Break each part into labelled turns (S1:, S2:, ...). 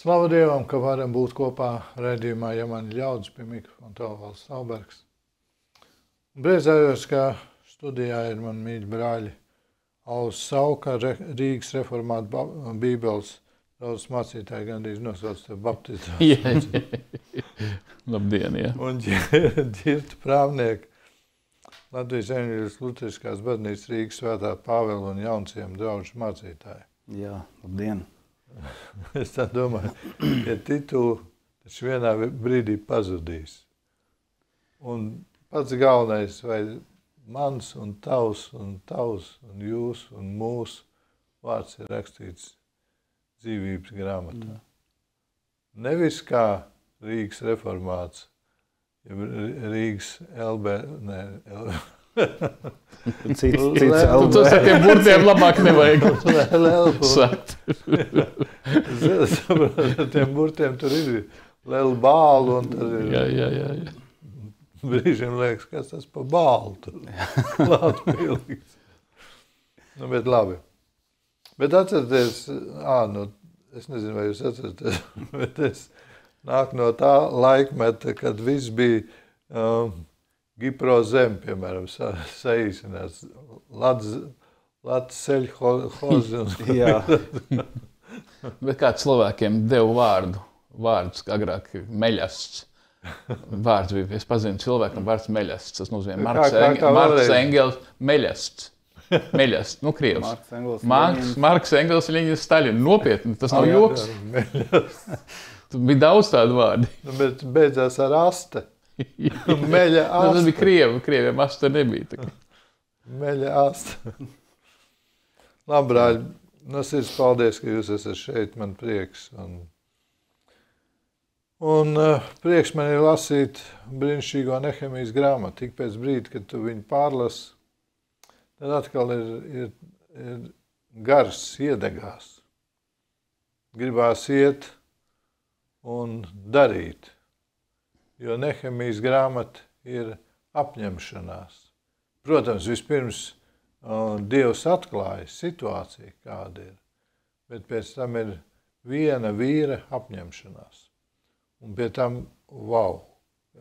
S1: Slavu Dievam, ka varam būt kopā redzījumā, ja man ir ļaudis pie mikrofona, tā valsts Albergs. Priecājos, ka studijā ir man mīļi brāļi Alus Sauka, Rīgas reformāta bībeles daudz mācītāji gandrīz nosauc tev baptistu.
S2: Labdien, jā.
S1: Un ģirta prāvnieki Latvijas Eņģeļas Lutriskās baznīcas Rīgas svētā Pāvela un Jaunciem draugu mācītāji.
S3: Jā, labdien!
S1: es domāju, ka titulu taču vienā brīdī pazudīs. Un pats galvenais, vai mans un tavs un tavs un jūs un mūsu vārds ir rakstīts dzīvības grāmatā. Mm. Nevis kā Rīgas reformāts, ja Rīgas LB, ne, LB,
S3: Cits, cits
S2: tu, tu ar tiem burtiem labāk nevajag sakt.
S1: ar tiem burtiem tur ir liela bāla un tur ir.
S2: Jā, jā, jā. jā.
S1: Brīžiem liekas, kas tas pa bālu tur klāt pieliks. Nu, bet labi. Bet atcerieties, ā, nu, es nezinu, vai jūs atceraties, bet es nāku no tā laikmeta, kad viss bija um, Gipro zem, piemēram, sa, saīsinās. Lats, Lats ceļ hozi.
S3: Jā.
S2: Bet kā cilvēkiem deva vārdu? Vārdus agrāk meļasts. Vārds bija, es pazinu cilvēkam vārds meļasts. Tas nozīmē Marks,
S1: kā- kā- kā
S2: Marks? Engels meļasts. Meļasts, nu krievs.
S3: Marks Engels,
S2: Marks. Marks Engels, Ļeņins, Staļins. Nopietni, tas nav joks. Tur bija daudz tādu vārdu.
S1: Nu, bet beidzās ar aste. Meļa
S2: Nu, tas bija krievi, krieviem asta nebija.
S1: Meļa aste. Labi, brāļi, no sirds paldies, ka jūs esat šeit. Man prieks. Un, un uh, prieks man ir lasīt brīnišķīgo nehemijas grāmatu. Tik pēc brīdi, kad tu viņu pārlasi, tad atkal ir, ir, ir gars, iedegās. Gribās iet un darīt. Jo nehemijas grāmata ir apņemšanās. Protams, vispirms Dievs atklāja situāciju, kāda ir, bet pēc tam ir viena vīra apņemšanās. Un pie tam, wow!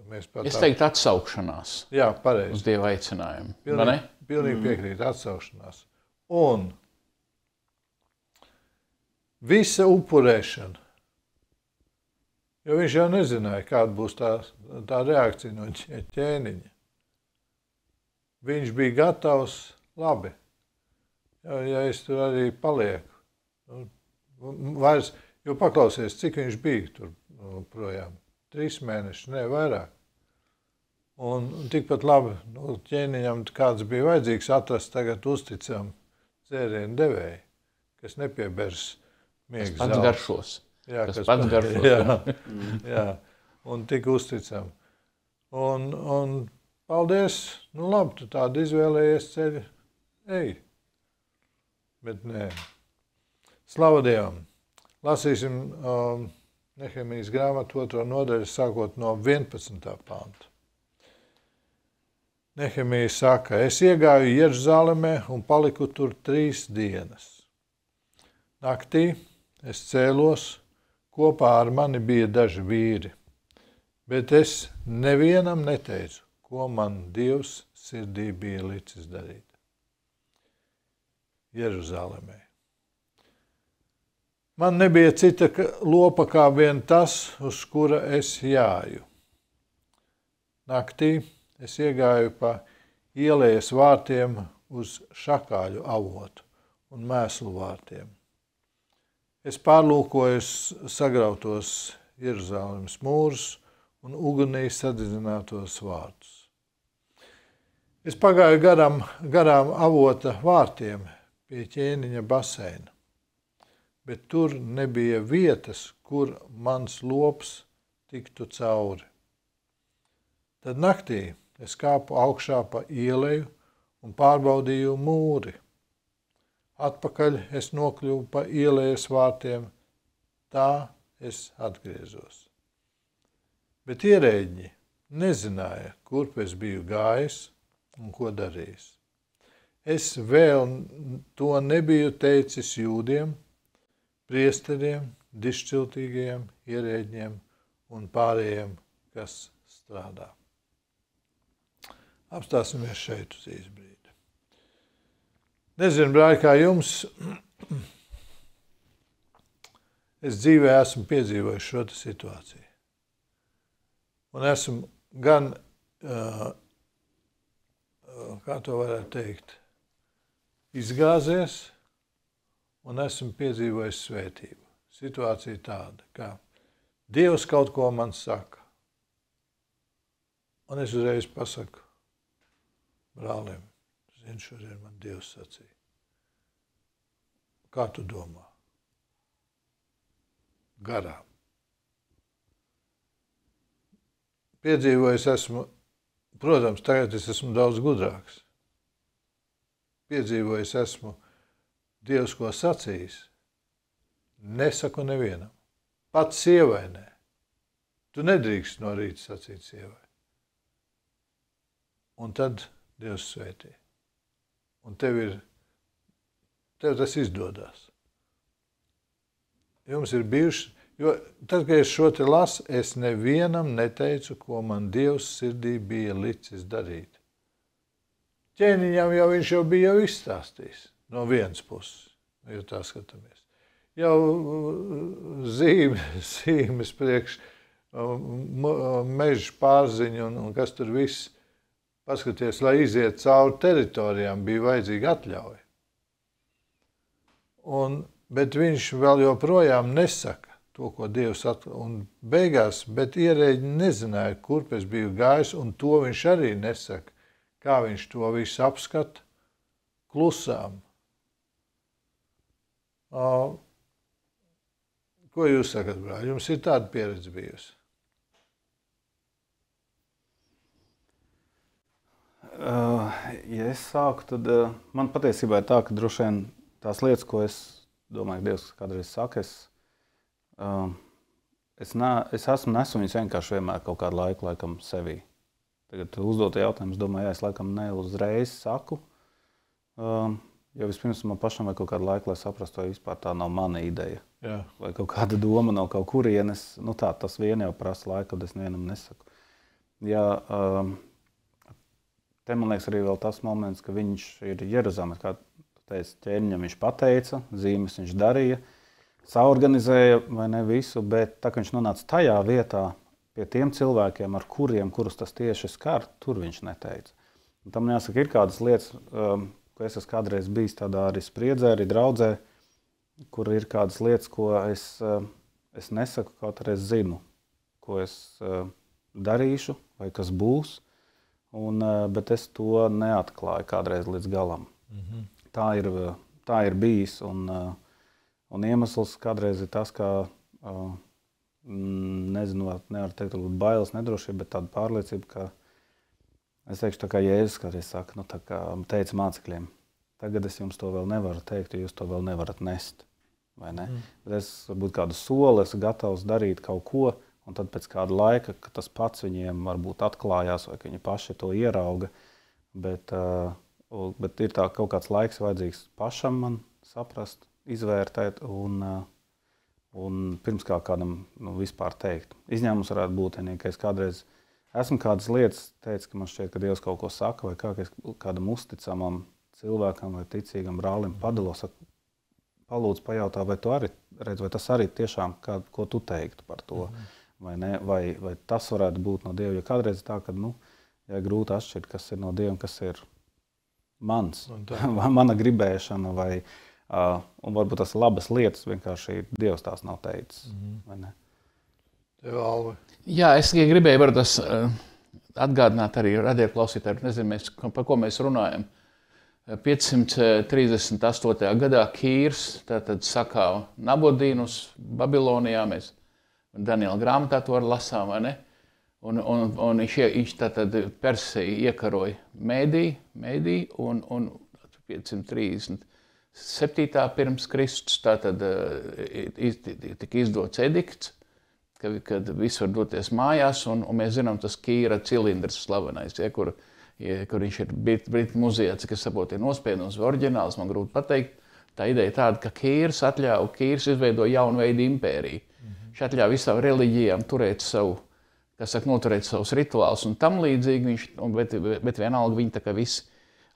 S1: Mēs pat
S2: Es teiktu, atsaukšanās
S1: Jā,
S2: uz
S1: pareizi.
S2: dieva aicinājumu.
S1: Pilnīgi, pilnīgi piekrīt, atsaušanās. Un visa upurēšana. Jo viņš jau nezināja, kāda būs tā, tā reakcija no ķē- ķēniņa. Viņš bija gatavs, labi, ja, ja es tur arī palieku. Nu, vairs, jo paklausies, cik viņš bija tur nu, projām. Trīs mēnešus, ne vairāk. Un, un tikpat labi nu, ķēniņam kāds bija vajadzīgs atrast tagad uzticam dzērienu devēju, kas nepiebers miegs
S2: Pats
S1: zeltu.
S2: garšos.
S1: Jā,
S2: kas pats garšos.
S1: Jā, jā, un tik uzticam. Un, un paldies, nu labi, tu tādu izvēlējies ceļu, ej. Bet nē. Slavu Dievam. Lasīsim um, Nehemijas grāmatu otro nodaļu, sākot no 11. panta. Nehemija saka, es iegāju Jeruzalemē un paliku tur trīs dienas. Naktī es cēlos, kopā ar mani bija daži vīri, bet es nevienam neteicu, ko man Dievs sirdī bija licis darīt. Jeruzalemē. Man nebija cita lopa kā vien tas, uz kura es jāju. Naktī es iegāju pa ielējas vārtiem uz šakāļu avotu un mēslu vārtiem. Es pārlūkoju sagrautos Jeruzalemes mūrus un ugunī sadedzinātos vārtus. Es pagāju garām, garām avota vārtiem pie ķēniņa baseina, bet tur nebija vietas, kur mans lops tiktu cauri. Tad naktī es kāpu augšā pa ieleju un pārbaudīju mūri. Atpakaļ es nokļuvu pa ielējas vārtiem, tā es atgriezos. Bet ierēģi nezināja, kurp es biju gājis un ko darījis. Es vēl to nebiju teicis jūdiem, priesteriem, dišciltīgajiem ierēģiem un pārējiem, kas strādā. Apstāsimies šeit uz īsu brīdi. Nezinu, brāļ, kā jums. Es dzīvē esmu piedzīvojis šo situāciju. Un esmu gan, uh, kā to varētu teikt, izgāzies, un esmu piedzīvojis svētību. Situācija tāda, ka Dievs kaut ko man saka, un es uzreiz pasaku brālim, zinu, šodien man Dievs sacīja. Kā tu domā? garām. Piedzīvojis esmu, protams, tagad es esmu daudz gudrāks. Piedzīvojis esmu Dievs, ko sacījis. Nesaku nevienam. Pat sievai nē. Tu nedrīkst no rīta sacīt sievai. Un tad Dievs svētī. Un tev ir, tev tas izdodas jums ir bijuši. Jo tad, kad es šo te lasu, es nevienam neteicu, ko man Dievs sirdī bija licis darīt. Ķēniņam jau viņš jau bija jau izstāstījis no vienas puses, ja tā skatāmies. Jau zīme, zīmes priekš, meža pārziņa un, un kas tur viss. Paskaties, lai iziet cauri teritorijām, bija vajadzīga atļauja. Un bet viņš vēl joprojām nesaka to, ko Dievs atklāja. Beigās, bet ierēģi nezināja, kurp es biju gājis, un to viņš arī nesaka. Kā viņš to visu apskata? Klusām. O, ko jūs sakat, brāļi? Jums ir tāda pieredze bijusi?
S3: Ja es sāku, tad uh, man patiesībā ir tā, ka droši vien tās lietas, ko es domāju, ka Dievs kādreiz saka, es, uh, es, ne, es esmu nesu viņus vienkārši vienmēr kaut kādu laiku, laikam, sevī. Tagad uzdot jautājumu, es domāju, jā, es laikam ne uzreiz saku. Jo vispirms man pašam vajag kaut kādu laiku, lai saprastu, vai vispār tā nav mana ideja. Jā. Vai kaut kāda doma no kaut kurienes. Nu, tā, tas vien jau prasa laiku, kad es nevienam nesaku. Jā, um, te man liekas arī tas moments, ka viņš ir Jeruzalemē, kā teica, ķēniņam viņš pateica, zīmes viņš darīja, saorganizēja vai ne visu, bet tā kā viņš nonāca tajā vietā pie tiem cilvēkiem, ar kuriem kurus tas tieši skar, tur viņš neteica. Un tam jāsaka, ir kādas lietas, um, ko es esmu kādreiz bijis tādā arī spriedzē, arī draudzē, kur ir kādas lietas, ko es, uh, es nesaku, kaut arī es zinu, ko es uh, darīšu vai kas būs, un, uh, bet es to neatklāju kādreiz līdz galam. Mm -hmm tā ir, tā ir bijis. Un, un iemesls kādreiz ir tas, ka nezinu, nevaru teikt, varbūt bailes, nedrošība, bet tāda pārliecība, ka es teikšu, tā kā Jēzus kādreiz saka, nu, tā kā teica mācekļiem, tagad es jums to vēl nevaru teikt, jo jūs to vēl nevarat nest. Ne? Mm. Bet es varbūt kādu soli esmu gatavs darīt kaut ko, un tad pēc kāda laika, tas pats viņiem varbūt atklājās, vai viņi paši to ierauga. Bet, uh, Bet ir tā kaut kāds laiks vajadzīgs pašam man saprast, izvērtēt un, uh, un pirms kā kādam nu, vispār teikt. Izņēmums varētu būt, ja es kādreiz esmu kādas lietas teicis, ka man šķiet, ka Dievs kaut ko saka, vai kā, kādam uzticamam cilvēkam vai ticīgam brālim padalos, palūdzu pajautā, vai tu arī redz, vai tas arī tiešām, kā, ko tu teiktu par to, mhm. Vai, ne, vai, vai tas varētu būt no Dieva. Jo kādreiz tā, ka nu, ja grūti atšķirt, kas ir no Dieva un kas ir mans, mana gribēšana, vai uh, varbūt tas labas lietas vienkārši Dievs tās nav teicis. Mm -hmm.
S2: Jā, es tikai gribēju varbūt, tas, uh, atgādināt arī radioklausītājiem, nezinu, mēs, par ko mēs runājam. 538. gadā Kīrs sakāva Nabodīnus Babilonijā. Mēs Daniela grāmatā to lasām, vai ne? Un, un, un viņš, viņš tātad Persija iekaroja mēdī, mēdī un, un 537. pirms Kristus tātad eh, iz, tika izdots edikts, ka, kad viss var doties mājās, un, un mēs zinām, tas Kīra cilindrs slavenais, ja, kur, ja, kur viņš ir Britu muzejā, cik es saprotu, ir nospiedums vai oriģināls, man grūti pateikt. tā ideja tāda, ka Kīrs atļauj, Kīrs izveido jaunu veidu impēriju. Viņš atļauj visām reliģijām turēt savu, kas saka, noturēt savus rituālus un tam līdzīgi, viņš, bet, bet vienalga viņi tā kā visi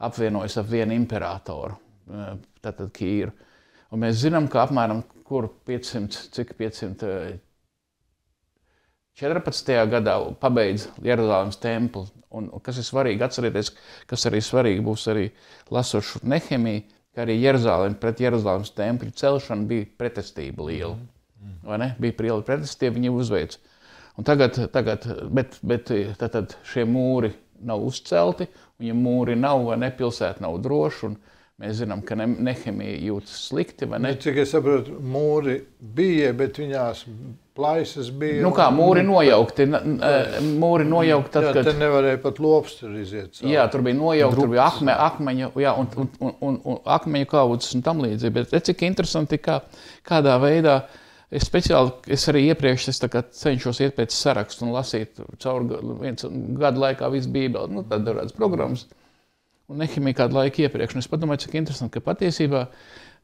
S2: apvienojas ap vienu imperatoru, tātad Kīru. Un mēs zinām, ka apmēram kur 500, cik 500 14. gadā pabeidz Jeruzalemes templi. Un, kas ir svarīgi atcerieties, kas arī svarīgi būs arī lasot Nehemiju, ka arī Jeruzalem pret Jeruzalemes templi celšanu bija pretestība liela. Mm. Bija liela pretestība, viņi uzveica. Un tagad, tagad bet, bet tad šie mūri nav uzcelti, un ja mūri nav, vai ne pilsēta nav droša, un mēs zinām, ka ne, Nehemija jūtas slikti, vai ne?
S1: Nu, cik es saprotu, mūri bija, bet viņās plaisas bija.
S2: Nu kā mūri nojaukti, mūri nojaukti tad,
S1: jā, kad... nevarēja pat lops tur iziet.
S2: Caur. Jā, tur bija nojaukti, tur bija akme, akmeņu, jā, un, un, un, un, un akmeņu kaudzes un tam līdzīgi. Bet cik interesanti, kā, kādā veidā es speciāli, es arī iepriekš es cenšos iet pēc sarakstu un lasīt caur viens gadu laikā visu bībeli, nu tad dažādas programmas. Un Nehemija kādu laiku iepriekš. Un es padomāju, cik interesanti, ka patiesībā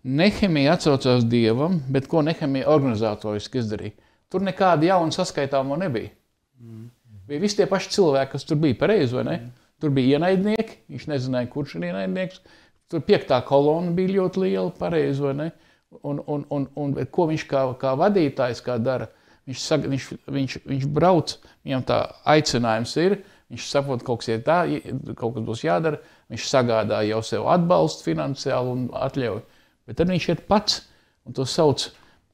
S2: Nehemija atsaucās Dievam, bet ko Nehemija organizatoriski izdarīja? Tur nekāda jauna saskaitāmo nebija. Mm. Bija visi tie paši cilvēki, kas tur bija pareizi, vai ne? Mm. Tur bija ienaidnieki, viņš nezināja, kurš ir ienaidnieks. Tur piektā kolona bija ļoti liela, pareizi, vai ne? Un, un, un, un ko viņš kā, kā vadītājs kā dara? Viņš, sag, viņš, viņš, viņš brauc, viņam tā aicinājums ir, viņš saprot, ka kaut kas ir tā, kaut kas būs jādara, viņš sagādā jau sev atbalstu finansiāli un atļauj. Bet tad viņš ir pats un to sauc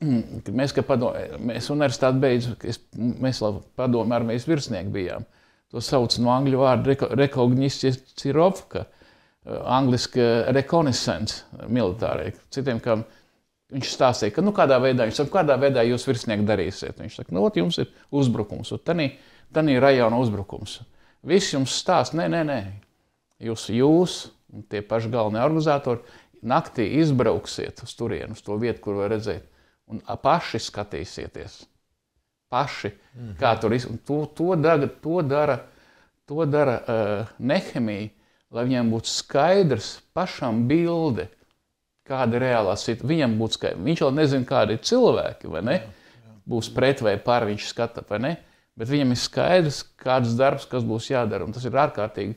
S2: Mm, mēs, kad mēs universitāti beidzam, mēs vēl padomju armijas virsnieki bijām. To sauc no angļu vārda rekogniscirovka, eh, angliski reconnaissance militārai. Citiem, kā viņš stāstīja, ka nu, kādā veidā, viņš saka, kādā veidā jūs virsnieki darīsiet. Viņš saka, nu, ot, jums ir uzbrukums, un tanī, tanī rajona uzbrukums. Viss jums stāsta, nē, nē, nē. Jūs, jūs un tie paši galvenie organizatori naktī izbrauksiet uz turienu, uz to vietu, kur var redzēt un paši skatīsieties. Paši, -hmm. kā tur ir. To, to dara, to dara, to dara uh, Nehemija, lai viņam būtu skaidrs pašam bilde, kāda ir reālā situācija. Viņam būtu skaidrs. Viņš vēl nezina, kādi ir cilvēki, vai ne? Būs pret vai par viņš skata, vai ne? Bet viņam ir skaidrs, kāds darbs, kas būs jādara. Un tas ir ārkārtīgi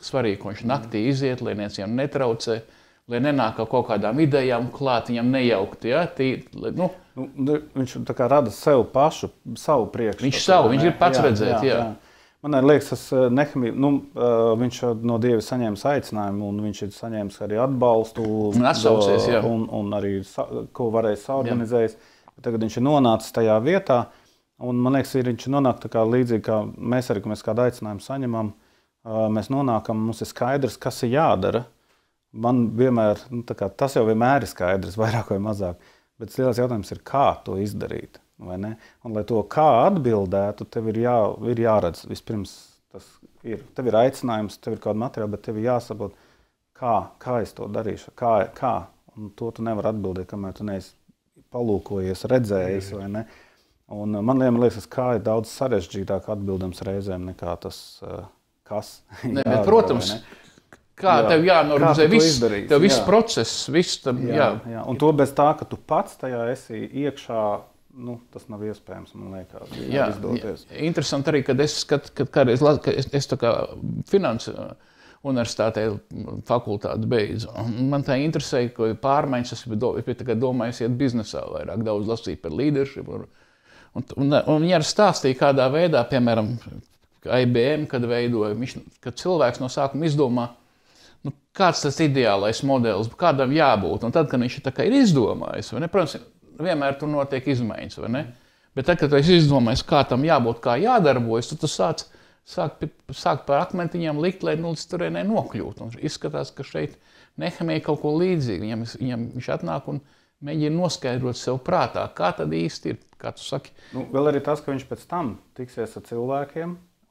S2: svarīgi, ko viņš naktī iziet, lai neviens viņam netraucē. Lai nenāk ar kaut kādām idejām klāt, viņam nejaukt. Ja? Tī, nu.
S3: Nu, nu, viņš rada sev pašu, savu priekšstatu.
S2: Viņš savu, viņš ir pats jā, redzēt. Jā, jā. Jā.
S3: Man liekas, tas eh, Nehemija, nu, eh, viņš no Dieva saņēma aicinājumu, un viņš ir saņēmis arī atbalstu.
S2: Atsaucies, jā.
S3: Un, un arī, ko varēja saorganizēt. Tagad viņš ir nonācis tajā vietā, un man liekas, ir, viņš nonāk kā līdzīgi, kā mēs arī, kad mēs kādu aicinājumu saņemam, eh, mēs nonākam, mums ir skaidrs, kas ir jādara. Man vienmēr, nu, tas jau vienmēr ir skaidrs, vairāk vai mazāk. Bet lielais jautājums ir, kā to izdarīt. Un, lai to kā atbildētu, tev ir, jā, ir jāredz. Vispirms tas ir. Tev ir aicinājums, tev ir kāda materiāla, bet tev ir jāsaprot, kā, kā es to darīšu. Kā, kā. Un to tu nevari atbildēt, kamēr tu neesi palūkojies, redzējis. Un man liekas, ka kā ir daudz sarežģītāk atbildams reizēm nekā tas, eh, kas.
S2: Ne, jādara, protams, Kā jā. tev jānorganizē viss, tev viss jā. process, viss tam jā, jā.
S3: jā. Un to bez tā, ka tu pats tajā esi iekšā, nu, tas nav iespējams, man liekas, jā, izdoties.
S2: Jā. Interesanti arī, kad es, kad, kad kad es, es tā kā finansu universitātē fakultāti beidzu. Man tā interesēja, ka pārmaiņas, es biju domājis iet biznesā vairāk, daudz lasīt par leadership. Un, un, un, viņi arī stāstīja, kādā veidā, piemēram, IBM, kad veidoja, viņš, kad cilvēks no sākuma izdomā, nu, kāds tas ideālais modelis, kādam jābūt. Un tad, kad viņš ir izdomājis, ne, protams, vienmēr tur notiek izmaiņas. Bet tad, kad es izdomāju, kā tam jābūt, kā jādarbojas, tad tu sāc, sāk, sāk par akmentiņiem likt, lai nu, tur nenokļūtu. Un izskatās, ka šeit Nehemija kaut ko līdzīgu. Viņam, viņam, viņš atnāk un mēģina noskaidrot sev prātā, kā tad īsti ir. Kā tu saki?
S3: Nu, vēl arī tas, ka viņš pēc tam tiksies ar cilvēkiem,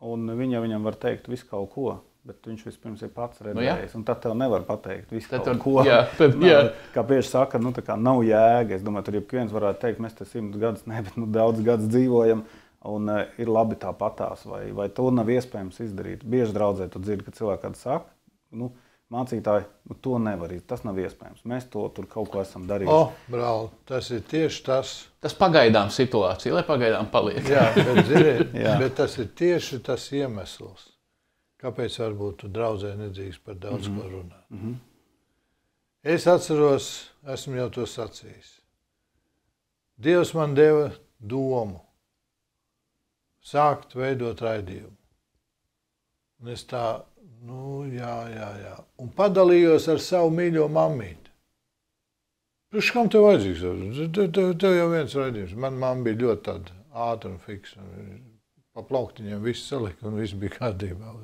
S3: un viņa viņam var teikt visu kaut ko. Bet viņš vispirms ir pats redzējis. Nu, tad tev nevar pateikt, visu, tur, ko jā, pēc, jā. Kā bieži saka, nu, nav jēga. Es domāju, tur jau viens varētu teikt, mēs te simtus gadus, ne, bet nu, daudz gadus dzīvojam. Un uh, ir labi tāpatās, vai, vai to nav iespējams izdarīt. Bieži draudzē tu dzirdi, ka cilvēki saka, nu, mācītāji, nu, to nevar izdarīt. Tas nav iespējams. Mēs to tur kaut ko esam darījuši.
S1: O, brāl, tas ir tieši tas.
S2: Tas pagaidām situācija, lai pagaidām paliek.
S1: Jā, bet, ziniet,
S3: Jā.
S1: bet tas ir tieši tas iemesls, kāpēc varbūt tu draudzē nedrīkst par daudz mm -hmm. ko runāt. Mm -hmm. Es atceros, esmu jau to sacījis. Dievs man deva domu sākt veidot raidījumu. Un es tā, nu, jā, jā, jā. Un padalījos ar savu mīļo mammīti. Priekš kam tev vajadzīgs? Tev, tev, tev jau viens raidījums. Man mamma bija ļoti ātra un fiksa. Pa plauktiņiem viss salika un viss bija kārtībā.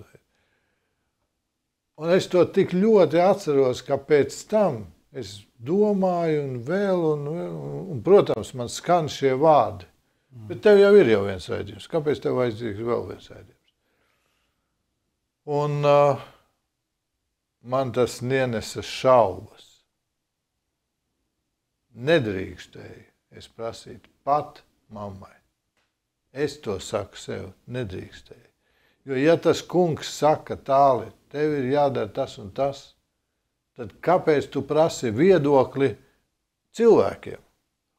S1: Un es to tik ļoti atceros, ka pēc tam es domāju un vēl, un, un, un protams, man skan šie vārdi. Bet tev jau ir jau viens raidījums. Kāpēc tev vajadzīgs vēl viens raidījums? Un uh, man tas nienesa šaubas. Nedrīkstēju es prasīt pat mammai. Es to saku sev, nedrīkstēju. Jo ja tas kungs saka tāli, tev ir jādara tas un tas, tad kāpēc tu prasi viedokli cilvēkiem?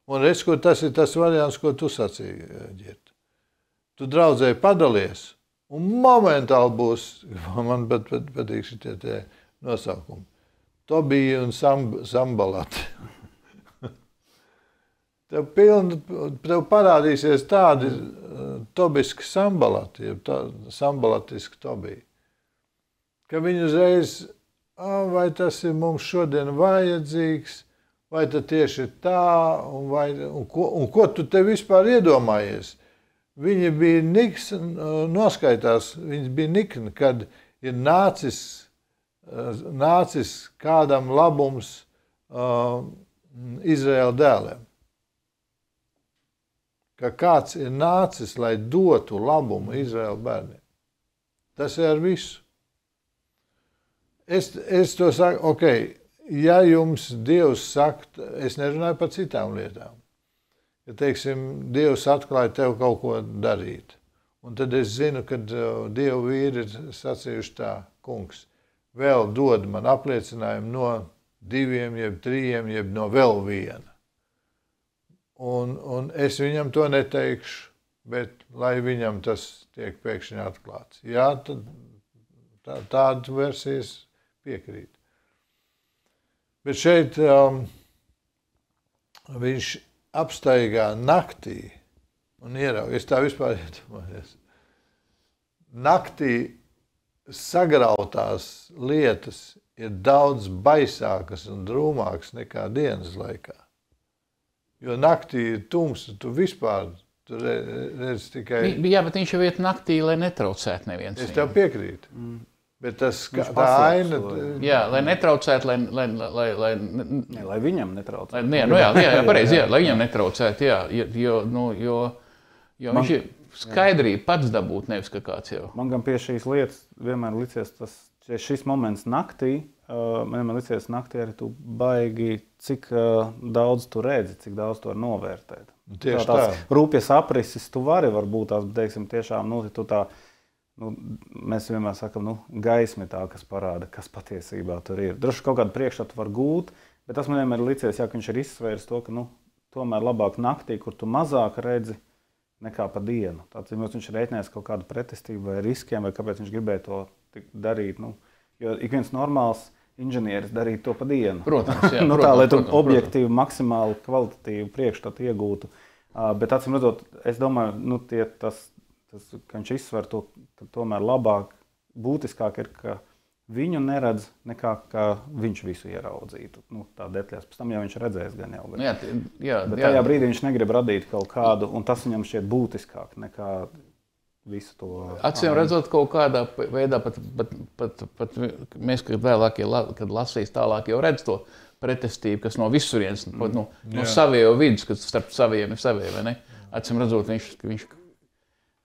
S1: Un redz, ko tas ir tas variants, ko tu sacīji, Ģirt. Tu draudzēji padalies, un momentāli būs, man pat, pat patīk tie nosaukumi, Tobija un Samb Sambalati. tev, pilni, tev parādīsies tādi uh, tobiski sambalati, jeb tā, sambalatiski tobija, ka viņi uzreiz, vai tas ir mums šodien vajadzīgs, vai tas tieši tā, un, vai, un, ko, un ko tu te vispār iedomājies? Viņi bija niks, noskaitās, viņi bija nikni, kad ir nācis, nācis kādam labums uh, Izraēla dēliem. Ka kāds ir nācis, lai dotu labumu Izraēla bērniem. Tas ir ar visu. Es, es to saku, ok, ja jums Dievs saka, es nerunāju par citām lietām, ja teiksim, Dievs atklāja tev kaut ko darīt, un tad es zinu, ka Dieva vīri ir sacījuši tā, kungs, vēl dod man apliecinājumu no diviem, jeb trījiem, jeb no vēl viena. Un, un es viņam to neteikšu, bet lai viņam tas tiek pēkšņi atklāts. Jā, tad tā, tāda versijas piekrīt. Bet šeit um, viņš apstaigā naktī un ierauga. Es tā vispār iedomājos. Naktī sagrautās lietas ir daudz baisākas un drūmākas nekā dienas laikā. Jo naktī ir tums, tu vispār tu redz tikai.
S2: Vi- Jā, bet viņš jau iet naktī, lai netraucētu neviens.
S1: Es tev piekrītu. Mm. Bet tas kā, tā aina.
S3: jā.
S2: Lai netraucētu, lai, lai, lai, lai,
S3: Ne, lai viņam netraucē.
S2: lai jā, nu jā, jā, jā, pareizi, jā, lai viņam netraucētu, jā, jo, jo, nu, jo, jo
S3: Man-
S2: viņš ir skaidrību pats dabūt, nevis kā kāds jau.
S3: Man gan pie šīs lietas vienmēr licies tas, šis moments naktī. Uh, man vienmēr licies, naktī arī tu baigi, cik uh, daudz tu redzi, cik daudz tu vari novērtēt.
S1: Tieši
S3: tā.
S1: tā.
S3: Rūpjas aprises tu vari, varbūt tās, teiksim, tiešām, nu, ja tu tā, nu, mēs vienmēr sakam, nu, gaisma ir tā, kas parāda, kas patiesībā tur ir. Droši kaut kādu priekšstatu var gūt, bet tas man vienmēr ir licies, jā, ka viņš ir izsvērs to, ka, nu, tomēr labāk naktī, kur tu mazāk redzi, nekā pa dienu. Tāds ir viņš rēķinājis kaut kādu pretestību vai riskiem, vai kāpēc viņš gribēja to darīt. Nu, jo ik viens normāls inženieris darītu to pa dienu.
S2: Protams, jā,
S3: nu, tā,
S2: protams,
S3: lai tu
S2: protams,
S3: objektīvi, maksimāli kvalitatīvu priekšstatu iegūtu. Uh, bet, acīm redzot, es domāju, nu, tie, tas, tas, ka viņš izsver to, tomēr labāk, būtiskāk ir, ka viņu neredz nekā ka viņš visu ieraudzītu. Nu, tā detaļās pēc tam jau viņš redzēs gan jau. Bet,
S2: Nu, jā, jā,
S3: bet
S2: jā.
S3: tajā brīdī viņš negrib radīt kaut kādu, un tas viņam šķiet būtiskāk nekā visu to.
S2: Acīm redzot, kaut kādā veidā pat, pat, pat, pat mēs, kad vēlākie, la- kad lasīs tālāk, jau redz to pretestību, kas no visurienes, mm. no, no
S1: Jā.
S2: saviem vidus, kas starp saviem ir ne? Acīm redzot, viņš, viņš,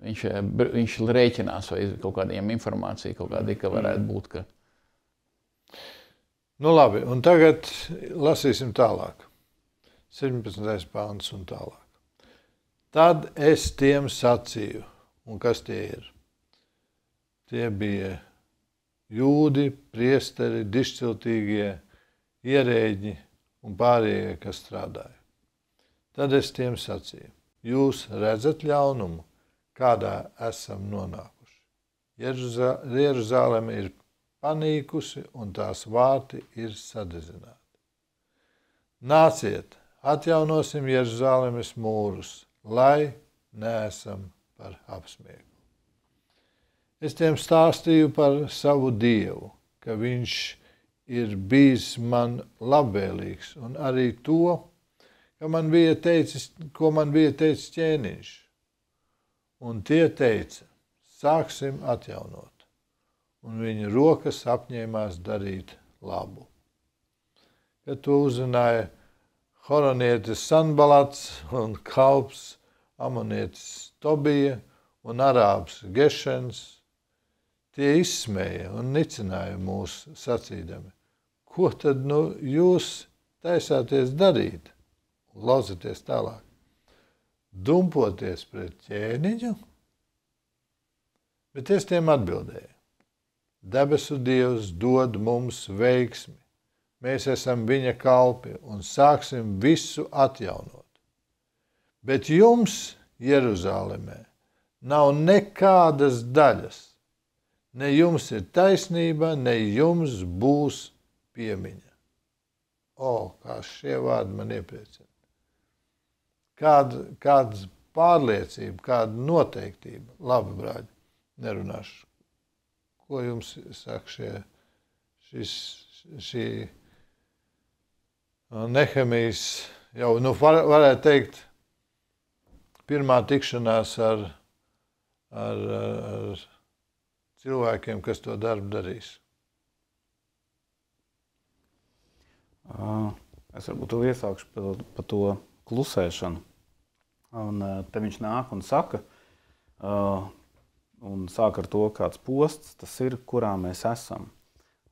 S2: viņš, eh, viņš rēķinās vai kaut kādiem informācijām, kaut kādī, ka varētu būt. Ka...
S1: Nu, labi, un tagad lasīsim tālāk. 17. pāns un tālāk. Tad es tiem sacīju, un kas tie ir? Tie bija jūdi, priesteri, dišciltīgie, ierēģi un pārējie, kas strādāja. Tad es tiem sacīju, jūs redzat ļaunumu, kādā esam nonākuši. Jeruzaleme ir panīkusi un tās vārti ir sadedzināti. Nāciet, atjaunosim Jeruzalemes mūrus, lai neesam par apsmiegu. Es tiem stāstīju par savu dievu, ka viņš ir bijis man labvēlīgs, un arī to, ka man bija teicis, ko man bija teicis ķēniņš. Un tie teica, sāksim atjaunot, un viņa rokas apņēmās darīt labu. Kad to uzzināja Horonietis Sanbalats un Kalps, Amonietis Tobija un Arābs Gešens, tie izsmēja un nicināja mūs sacīdami, ko tad nu jūs taisāties darīt? Klausieties tālāk. Dumpoties pret ķēniņu, bet es tiem atbildēju. Debesu Dievs dod mums veiksmi Mēs esam viņa kalpi un sāksim visu atjaunot. Bet jums, Jeruzalemē, nav nekādas daļas. Ne jums ir taisnība, ne jums būs piemiņa. O, kā šie vārdi man iepriecina. Kāda, kāda pārliecība, kāda noteiktība. Labi, brāļi, nerunāšu. Ko jums saka šie, šis, šī Nehemijas jau nu, var, varētu teikt, pirmā tikšanās ar, ar, ar cilvēkiem, kas to darbu darīs.
S3: Es varbūt iesākšu par, par to klusēšanu. Un, te viņš nāk un saka, un sāk ar to, kāds posts tas ir, kurā mēs esam.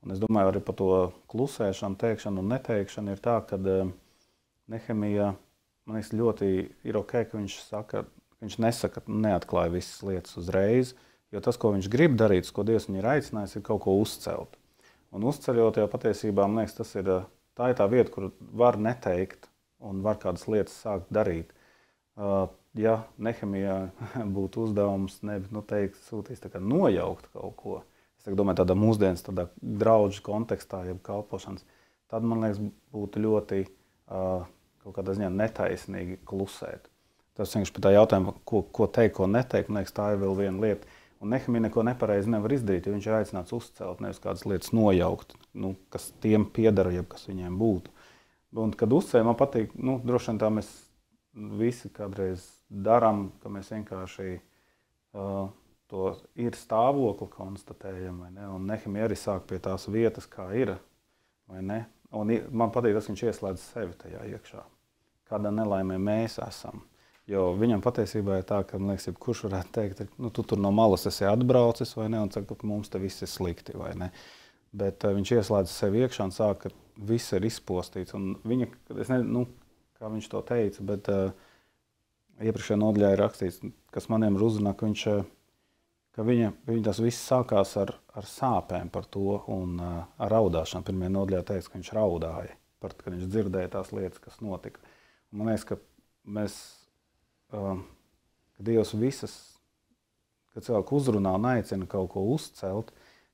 S3: Un es domāju, arī par to klusēšanu, teikšanu un neteikšanu ir tā, ka eh, Nehemija man liekas ļoti ir ok, ka viņš saka, ka viņš nesaka, neatklāja visas lietas uzreiz, jo tas, ko viņš grib darīt, ko Dievs viņu ir aicinājis, ir kaut ko uzcelt. Un uzceļot jau patiesībā, man liekas, tas ir, tā ir tā vieta, kur var neteikt un var kādas lietas sākt darīt. Ja Nehemijā būtu uzdevums nevis nu, teikt, sūtīs nojaukt kaut ko, es domāju, tādā mūsdienas tādā draugu kontekstā, jeb kalpošanas, tad man liekas, būtu ļoti uh, kaut kādā ziņā netaisnīgi klusēt. Tas vienkārši par tā jautājumu, ko, ko teikt, ko neteikt, man liekas, tā ir vēl viena lieta. Un Nehemija neko nepareizi nevar izdarīt, jo viņš ir aicināts uzcelt, nevis kādas lietas nojaukt, nu, kas tiem piedara, jeb kas viņiem būtu. Un, kad uzcēla, man patīk, nu, droši vien tā mēs visi kādreiz darām, ka mēs vienkārši uh, to ir stāvokli konstatējam, ne? Un Nehemija arī sāk pie tās vietas, kā ir? Un man patīk tas, ka viņš ieslēdz sevi tajā iekšā. Kādā nelaimē mēs esam. Jo viņam patiesībā ir tā, ka, man liekas, kurš varētu teikt, nu, tu tur no malas esi atbraucis, vai ne, un saka, ka mums te viss ir slikti, vai ne. Bet uh, viņš ieslēdz sevi iekšā un sāk, ka viss ir izpostīts. Un viņa, es nezinu, nu, kā viņš to teica, bet uh, iepriekšējā nodaļā ir rakstīts, kas maniem ir uzrunā, ka viņš uh, ka viņa, viņa tas viss sākās ar, ar sāpēm par to un uh, ar raudāšanu. Pirmie nodaļā teica, ka viņš raudāja, par, kad viņš dzirdēja tās lietas, kas notika. Un man liekas, ka mēs, uh, ka Dievs visas, kad cilvēku uzrunā un aicina kaut ko uzcelt,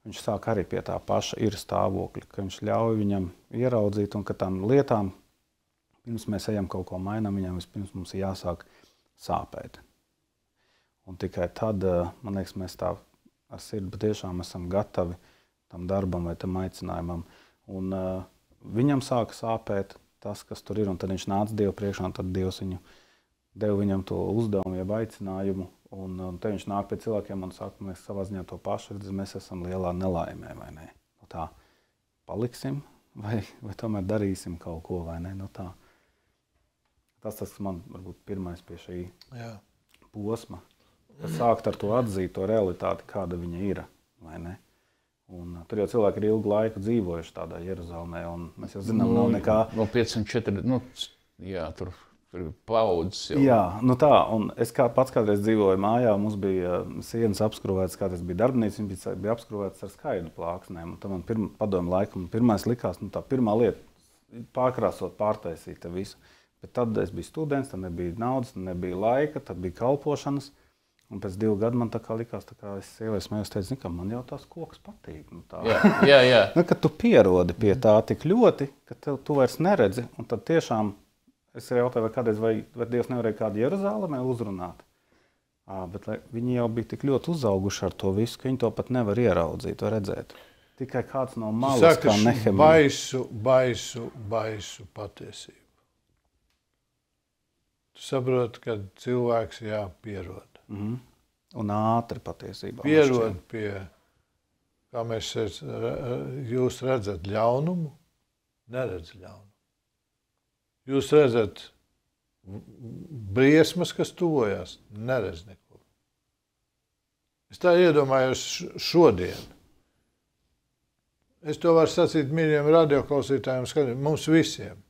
S3: viņš sāk arī pie tā paša ir stāvokļa, ka viņš ļauj viņam ieraudzīt un ka tām lietām, pirms mēs ejam kaut ko mainām, viņam vispirms mums jāsāk sāpēt. Un tikai tad, eh, man liekas, mēs tā ar sirdi patiešām esam gatavi tam darbam vai tam aicinājumam. Un, uh, viņam sāka sāpēt tas, kas tur ir, un tad viņš nāca Dievu priekšā, un tad Dievs viņu deva viņam to uzdevumu, jeb aicinājumu. Un, un te viņš nāk pie cilvēkiem un saka, mēs savā ziņā to pašu redzam, mēs esam lielā nelaimē, vai ne? Nu, tā paliksim, vai, vai tomēr darīsim kaut ko, vai ne? Nu, tā. Tas tas man varbūt pirmais pie šī Jā. posma sākt ar to atzīt, to realitāti, kāda viņa ir. Un, uh, tur jau cilvēki ir ilgu laiku dzīvojuši tādā Jeruzalemē, un mēs jau zinām,
S2: nu,
S3: nav nekā.
S2: No 504, nu, jā, tur paudzes jau.
S3: Jā, nu tā, un es kā pats kādreiz dzīvoju mājā, mums bija uh, sienas apskrūvētas, kādreiz bija darbnīca, viņas bija, bija apskrūvētas ar skaidru plāksnēm. Un tam man pirma, padomu laikam, pirmais likās, nu tā pirmā lieta pārkrāsot, pārtaisīt visu. Bet tad es biju students, tad nebija naudas, nebija laika, tad bija kalpošanas. Un pēc diviem gadiem man tā kā likās, tā kā es sievai smējos, teicu, ka man jau tās koks patīk. Nu, tā.
S2: Jā, jā, jā.
S3: nu, kad tu pierodi pie tā tik ļoti, ka tev, tu vairs neredzi, un tad tiešām es arī jautāju, vai kādreiz vai, vai Dievs nevarēja kādu Jeruzalemē uzrunāt. À, bet lai, viņi jau bija tik ļoti uzauguši ar to visu, ka viņi to pat nevar ieraudzīt vai redzēt. Tikai kāds no malas
S1: Saka,
S3: kā nehemija.
S1: baisu, baisu, baisu patiesību. Tu saproti, ka cilvēks jāpierod.
S3: Mm -hmm. Un ātri patiesībā.
S1: Pierod pie, kā mēs šeit, jūs redzat ļaunumu, neredz ļaunumu. Jūs redzat briesmas, kas tuvojas, neredz neko. Es tā iedomājos šodien. Es to varu sacīt mīļiem radioklausītājiem, skatīt, mums visiem.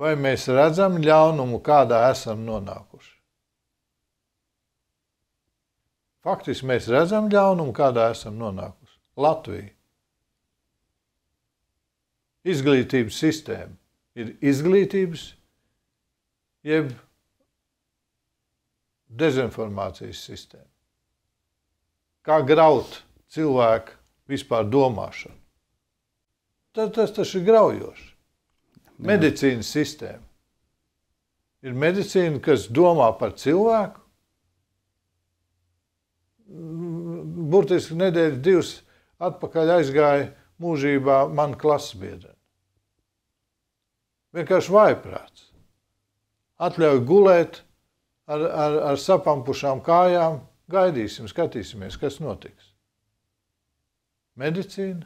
S1: Vai mēs redzam ļaunumu, kādā esam nonākuši? Faktiski mēs redzam ļaunumu, kādā esam nonākuši. Latvija. Izglītības sistēma ir izglītības, jeb dezinformācijas sistēma. Kā graut cilvēku vispār domāšanu. Tas, tas taču ir graujoši. Medicīnas sistēma. Ir medicīna, kas domā par cilvēku. Burtiski nedēļas divas atpakaļ aizgāja mūžībā mana klases biedra. Vienkārši vaiprāts. Atļauj gulēt ar, ar, ar sapampušām kājām. Gaidīsim, skatīsimies, kas notiks. Medicīna.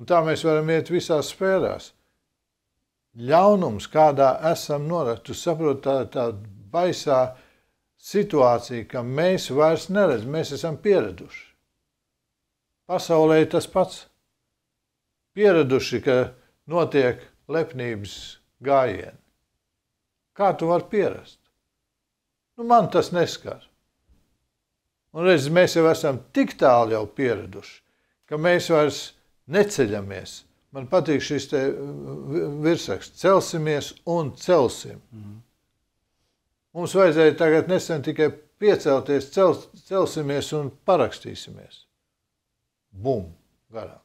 S1: Un tā mēs varam iet visās sfērās. Ļaunums, kādā esam norādīti, tu saproti, tā ir tāda baisā situācija, ka mēs vairs neredzam, mēs esam pieraduši. Pasaulē tas pats. Pieraduši, ka notiek lepnības gājieni. Kā tu vari pierast? Nu, man tas neskar. Un reiz mēs jau esam tik tālu jau pieraduši, ka mēs vairs neceļamies. Man patīk šis virsraksts, celsimies un celsim. Mm. Mums vajadzēja tagad nesen tikai piecelties, cel, celsimies un parakstīsimies. Bum, garām.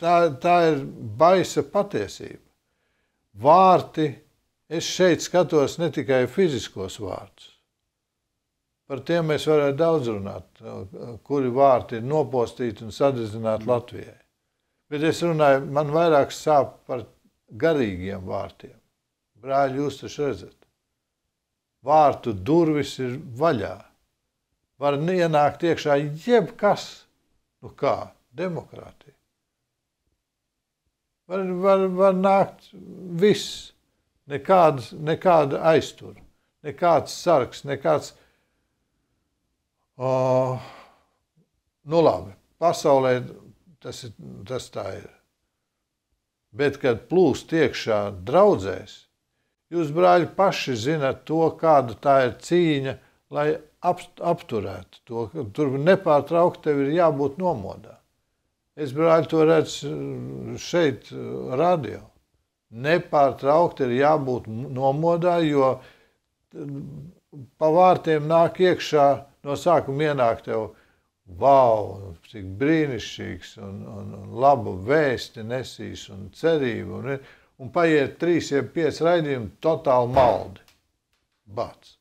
S1: Tā, tā ir baisa patiesība. Vārti, es šeit skatos ne tikai fiziskos vārdus. Par tiem mēs varētu daudz runāt, kuri vārti ir nopostīti un sadedzināti Latvijai. Bet es runāju, man vairāk sāp par garīgiem vārtiem. Brāļi, jūs taču redzat, vārtu durvis ir vaļā. Var ienākt iekšā jebkas, nu kā, demokrātija. Var, var, var nākt viss, nekāda, nekāda aiztura, nekāds sargs, nekāds. O, nu labi, pasaulē tas, ir, tas tā ir. Bet, kad plūst iekšā draudzēs, jūs, brāļi, paši zinat to, kāda tā ir cīņa, lai ap, apturētu to. Tur nepārtraukti tev ir jābūt nomodā. Es, brāļi, to redzu šeit, radio. Nepārtraukti ir jābūt nomodā, jo pa vārtiem nāk iekšā, no sākuma ienāk tev, wow, cik brīnišķīgs un, un, un labu vēsti nesīs un cerību. Un, un paiet trīs, ja pieci raidījumi, totāli maldi. Bats.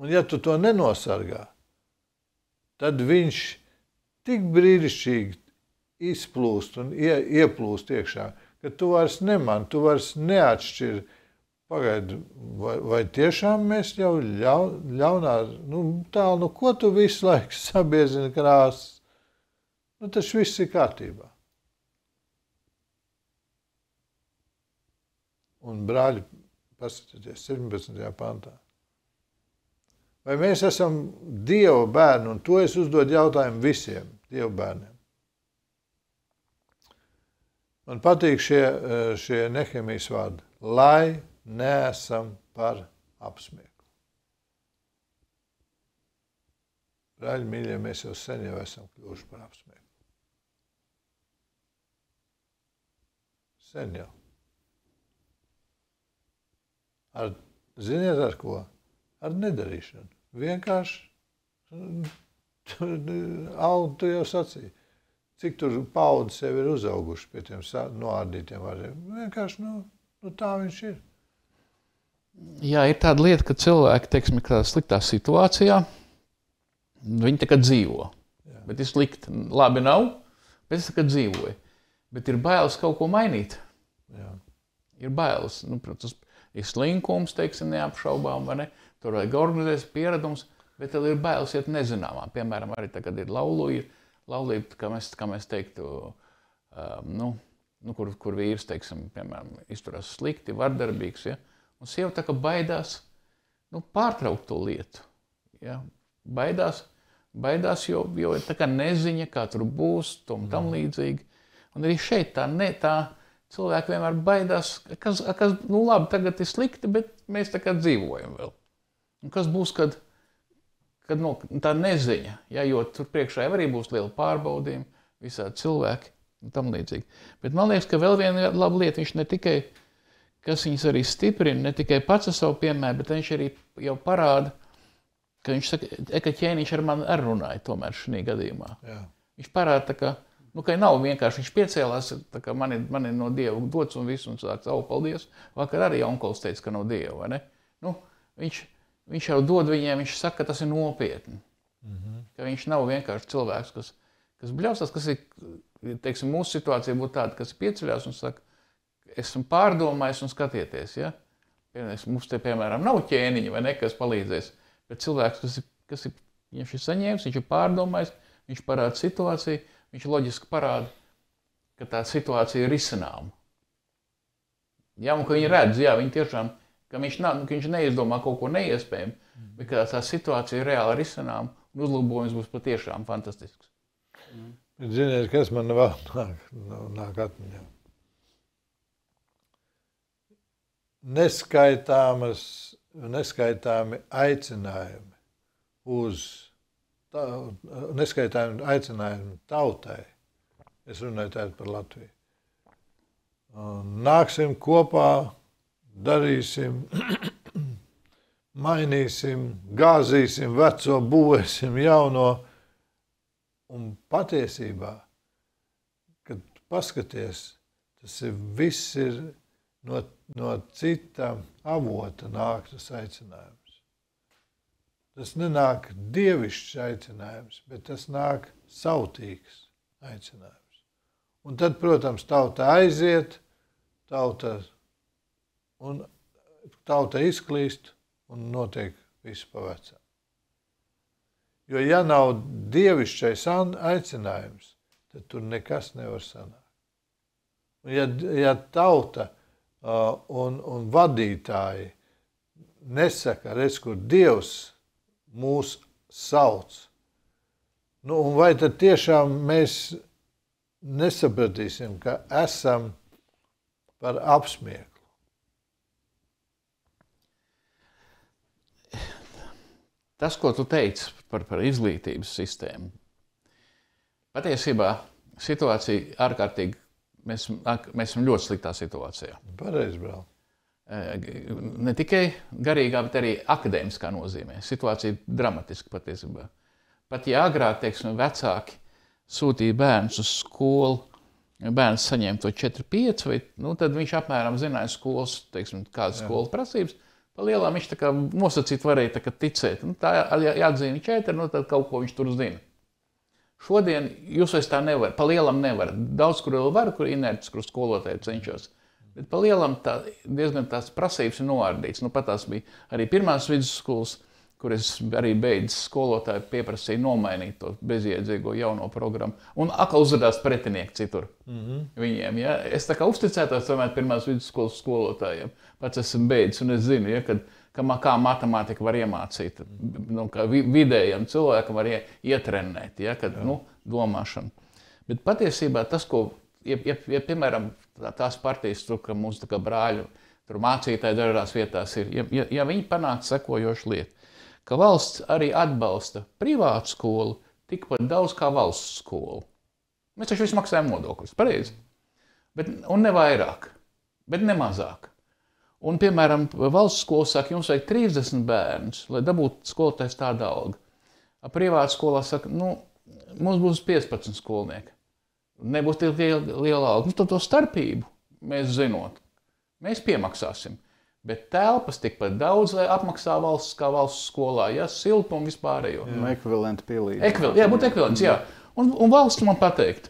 S1: Un ja tu to nenosargā, tad viņš tik brīnišķīgi izplūst un ie, ieplūst iekšā, ka tu vairs nemani, tu vairs neatšķiri. Pagaidi, vai, vai tiešām mēs jau ļau, ļaunā, nu tālu, nu ko tu visu laiku sabiezini krāsas? Nu tas viss ir kārtībā. Un brāļi, paskatieties, 17. pantā. Vai mēs esam Dieva bērni, un to es uzdodu jautājumu visiem Dieva bērniem. Man patīk šie, šie nehemijas vārdi. Lai neesam par apsmieku. Brāļi, mīļie, mēs jau sen jau esam kļuvuši par apsmieku. Sen jau. Ar, ziniet, ar ko? Ar nedarīšanu. Vienkārši, Alde, tu jau sacīji, cik tur paudzi sev ir uzauguši pie tiem noārdītiem vārdiem. Vienkārši, nu, nu tā viņš ir.
S2: Jā, ir tāda lieta, ka cilvēki, teiksim, kādā sliktā situācijā, viņi kā dzīvo. Jā. Bet ir slikti. Labi nav, bet es kā dzīvoju. Bet ir bailes kaut ko mainīt. Jā. Ir bailes. Nu, protams, ir slinkums, teiksim, neapšaubām, vai ne? Tur vajag organizēt pieredums, bet tad ir bailes iet nezināmā. Piemēram, arī tagad ir laulība, laulība, kā mēs, kā mēs teiktu, um, nu, nu, kur, kur vīrs, teiksim, piemēram, izturās slikti, vardarbīgs, ja? un sieva tā kā baidās nu, pārtraukt to lietu. Ja? Baidās, baidās, jo, jo ir tā kā neziņa, kā tur būs, tom tam mm. līdzīgi. Un arī šeit tā, ne, tā, Cilvēki vienmēr baidās, kas, kas nu labi, tagad ir slikti, bet mēs tā kā dzīvojam vēl. Un kas būs, kad, kad no, tā neziņa, ja, jo tur priekšā arī būs liela pārbaudījuma, visādi cilvēki un tam līdzīgi. Bet man liekas, ka vēl viena laba lieta, viņš ne tikai, kas viņus arī stiprina, ne tikai pats ar savu piemēru, bet viņš arī jau parāda, ka viņš saka, ka ķēniņš ar mani arī runāja tomēr šī gadījumā. Jā. Viņš parāda, ka Nu, ka nav vienkārši viņš piecēlās, ka man ir, man ir no dieva dots un viss, un saka, oh, paldies. Vakar arī onkulis teica, ka no dieva. Nu, viņš, viņš jau dod viņiem, viņš saka, ka tas ir nopietni. Mm -hmm. Ka viņš nav vienkārši cilvēks, kas, kas bļaustās, kas ir, teiksim, mūsu situācija būtu tāda, kas pieceļās un saka, esmu pārdomājis un skatieties. Ja? Mums te, piemēram, nav ķēniņa vai nekas palīdzēs, bet cilvēks, kas ir, kas ir, viņš ir saņēmis, viņš ir pārdomājis, viņš parāda situāciju, viņš loģiski parāda, ka tā situācija ir izsināma. Jā, un ka viņi redz, jā, viņi tiešām, ka viņš, nav, ka viņš neizdomā kaut ko neiespējamu, mm. bet ka tā situācija ir reāli risināma un uzlabojums būs patiešām fantastisks.
S1: Mm. Ziniet, kas man vēl nāk, nāk atmiņā? Neskaitāmas, neskaitāmi aicinājumi uz tā, neskaitāmi aicinājumi tautai. Es runāju tādu par Latviju. Nāksim kopā, darīsim, mainīsim, gāzīsim veco, būvēsim jauno. Un patiesībā, kad paskaties, tas ir viss ir no, no cita avota nāk tas aicinājums. Tas nenāk dievišķs aicinājums, bet tas nāk sautīgs aicinājums. Un tad, protams, tauta aiziet, tauta, un tauta izklīst un notiek viss pa vecam. Jo ja nav dievišķais aicinājums, tad tur nekas nevar sanākt. Un ja, ja tauta uh, un, un vadītāji nesaka, redz, kur Dievs mūs sauc. Nu, vai tad tiešām mēs nesapratīsim, ka esam par apsmieklu?
S2: Tas, ko tu teici par, par izglītības sistēmu, patiesībā situācija ārkārtīgi, mēs, mēs esam ļoti sliktā situācijā.
S1: Pareizi, brāl
S2: ne tikai garīgā, bet arī akadēmiskā nozīmē. Situācija ir dramatiska patiesībā. Pat ja agrāk, teiksim, vecāki sūtīja bērnus uz skolu, bērns saņēma to 4, 5, vai, nu, tad viņš apmēram zināja skolas, teiksim, kādas skolas prasības. Pa lielām viņš nosacīt varēja tā, ticēt. Nu, tā jāatzīmē 4, nu, tad kaut ko viņš tur zina. Šodien jūs vairs tā nevarat, pa lielam nevarat. Daudz, kur vēl var, kur inerts, kur skolotāji cenšas. Bet pa lielam tā, diezgan tās prasības ir noārdītas. Nu, pat tās bija arī pirmās vidusskolas, kur es arī beidzu skolotāju, pieprasīju nomainīt to bezjēdzīgo jauno programmu. Un atkal uzrādījās pretinieki citur. Mm -hmm. Viņiem, ja? Es tā kā uzticētos tomēr pirmās vidusskolas skolotājiem. Pats esmu beidzis un es zinu, ja, kad, ka, kā matemātika var iemācīt. Nu, kā vidējam cilvēkam var ietrenēt, ja, kad, nu, domāšanu. Bet patiesībā tas, ko, ja, ja, ja piemēram, tās partijas, tur, ka kā brāļi, tur mācītāji dažādās vietās ir, ja, ja, ja viņi panāk sekojošu lietu, ka valsts arī atbalsta privātu skolu tikpat daudz kā valsts skolu. Mēs taču visi maksājam nodokļus, pareizi. Bet, un ne vairāk, bet ne mazāk. Un, piemēram, valsts skola saka, jums vajag 30 bērnus, lai dabūtu skolotājs tādu algu. Privāta skolā saka, nu, mums būs 15 skolnieki. Nebūs tik liela, alga. Nu, to, to starpību mēs zinot, mēs piemaksāsim. Bet telpas tikpat daudz, apmaksā valsts kā valsts skolā, ja siltumu vispārējo.
S3: Nu, ekvivalenti pielīdzināt.
S2: Ekvil, jā, būtu ekvivalents, jā. Un, un valsts man pateikt,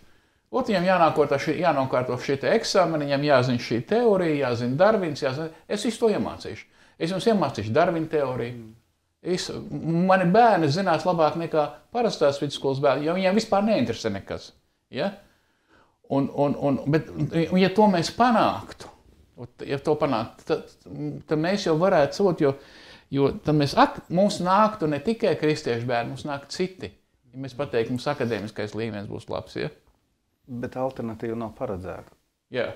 S2: Ot, viņam jānākārto šī, jānokārto šī eksāmena, viņam jāzina šī teorija, jāzina Darvins. Jāzina. Es visu to iemācīšu. Es jums iemācīšu Darvina teoriju. Mm. Es, mani bērni zinās labāk nekā parastās vidusskolas bērni, jo viņiem vispār neinteresē nekas. Ja? Un, un, un, bet, ja to mēs panāktu, ja to panāktu, tad, tad mēs jau varētu sot, jo, jo tad mēs, ak, mums nāktu ne tikai kristiešu bērni, mums nāktu citi. Ja mēs pateiktu, mums akadēmiskais līmenis būs labs. Ja?
S3: Bet alternatīva nav paredzēta.
S2: Jā.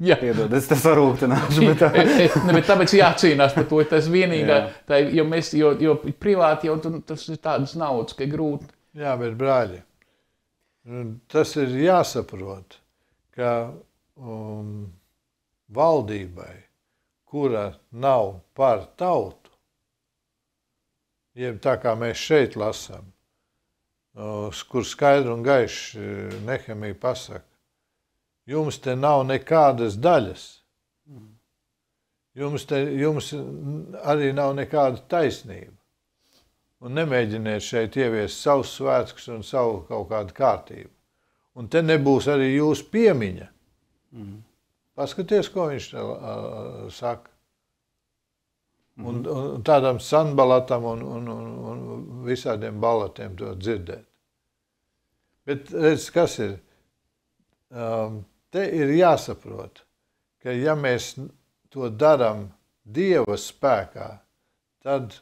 S2: Jā.
S3: Piedod, es tas sarūktināšu.
S2: Bet tā... ne, bet tāpēc jācīnās par to. Tas vienīgā, tā, jo, mēs, jo, jo privāti jau tur, tas ir tādas naudas, ka grūti.
S1: Jā, bet brāļi, tas ir jāsaprot, ka um, valdībai, kura nav par tautu, jeb tā kā mēs šeit lasām, kur skaidri un gaiši e, Nehemija pasaka, jums te nav nekādas daļas. Jums, te, jums arī nav nekāda taisnība. Un nemēģiniet šeit ieviest savus svētkus un savu kaut kādu kārtību. Un te nebūs arī jūsu piemiņa. Mm. Paskaties, ko viņš te, uh, saka. Un, un tādam sanbalatam un, un, un, un visādiem balatiem to dzirdēt. Bet redz, kas ir? Um, te ir jāsaprot, ka ja mēs to darām Dieva spēkā, tad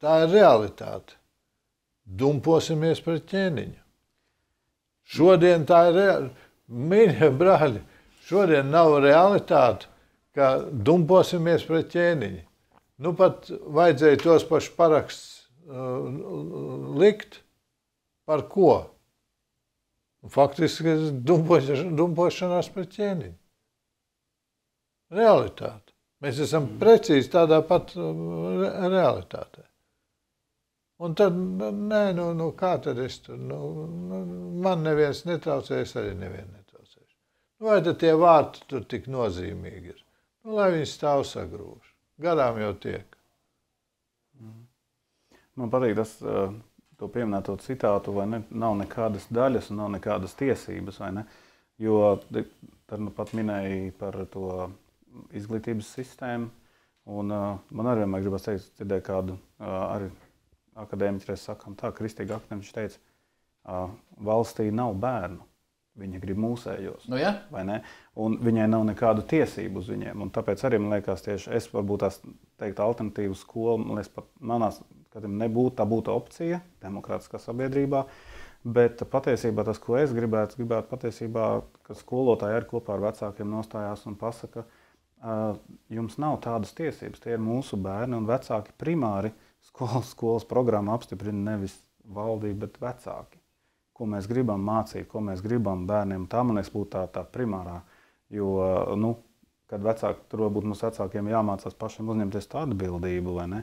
S1: tā ir realitāte. Dumposimies pret ķēniņu. Šodien tā ir realitāte. Mīļie brāļi, šodien nav realitāte, ka dumposimies pret ķēniņu. Nu pat vajadzēja tos pašus parakstus uh, likt, Par ko? Faktiski dumpošanās pret ķēniņu. Realitāte. Mēs esam precīzi tādā pat uh, realitātē. Un tad, nu, nē, nu, nu kā tad es tur, nu, nu, man neviens netraucē, es arī nevienu netraucēšu. Nu, vai tad tie vārti tur tik nozīmīgi ir? Nu, lai viņi stāv sagrūž. Garām jau tiek.
S3: Man patīk tas, to pieminēto citātu, vai ne, nav nekādas daļas un nav nekādas tiesības. Jo tad nu pat minēja par to izglītības sistēmu. Un, man arī vienmēr gribas teikt, dzirdēju kādu arī akadēmiķu reizi sakām, tā kristīgi akadēmiķis teica, uh, valstī nav bērnu. Viņa grib mūsējos.
S2: Nu, ja?
S3: Un viņai nav nekādu tiesību uz viņiem. Un tāpēc arī man liekas, tieši es varbūt tās teikt, alternatīvu skolu, man liekas, pat manās skatījumā nebūtu, tā būtu opcija demokrātiskā sabiedrībā. Bet patiesībā tas, ko es gribētu, gribētu patiesībā, ka skolotāji arī kopā ar vecākiem nostājās un pasaka, uh, jums nav tādas tiesības. Tie ir mūsu bērni un vecāki primāri skolas, skolas programmu apstiprina nevis valdība, bet vecāki. Ko mēs gribam mācīt, ko mēs gribam bērniem. Tā man liekas, būtu tā, tā primārā. Jo, nu, kad vecāki, tur varbūt mums vecākiem jāmācās pašiem uzņemties tādu atbildību, vai ne?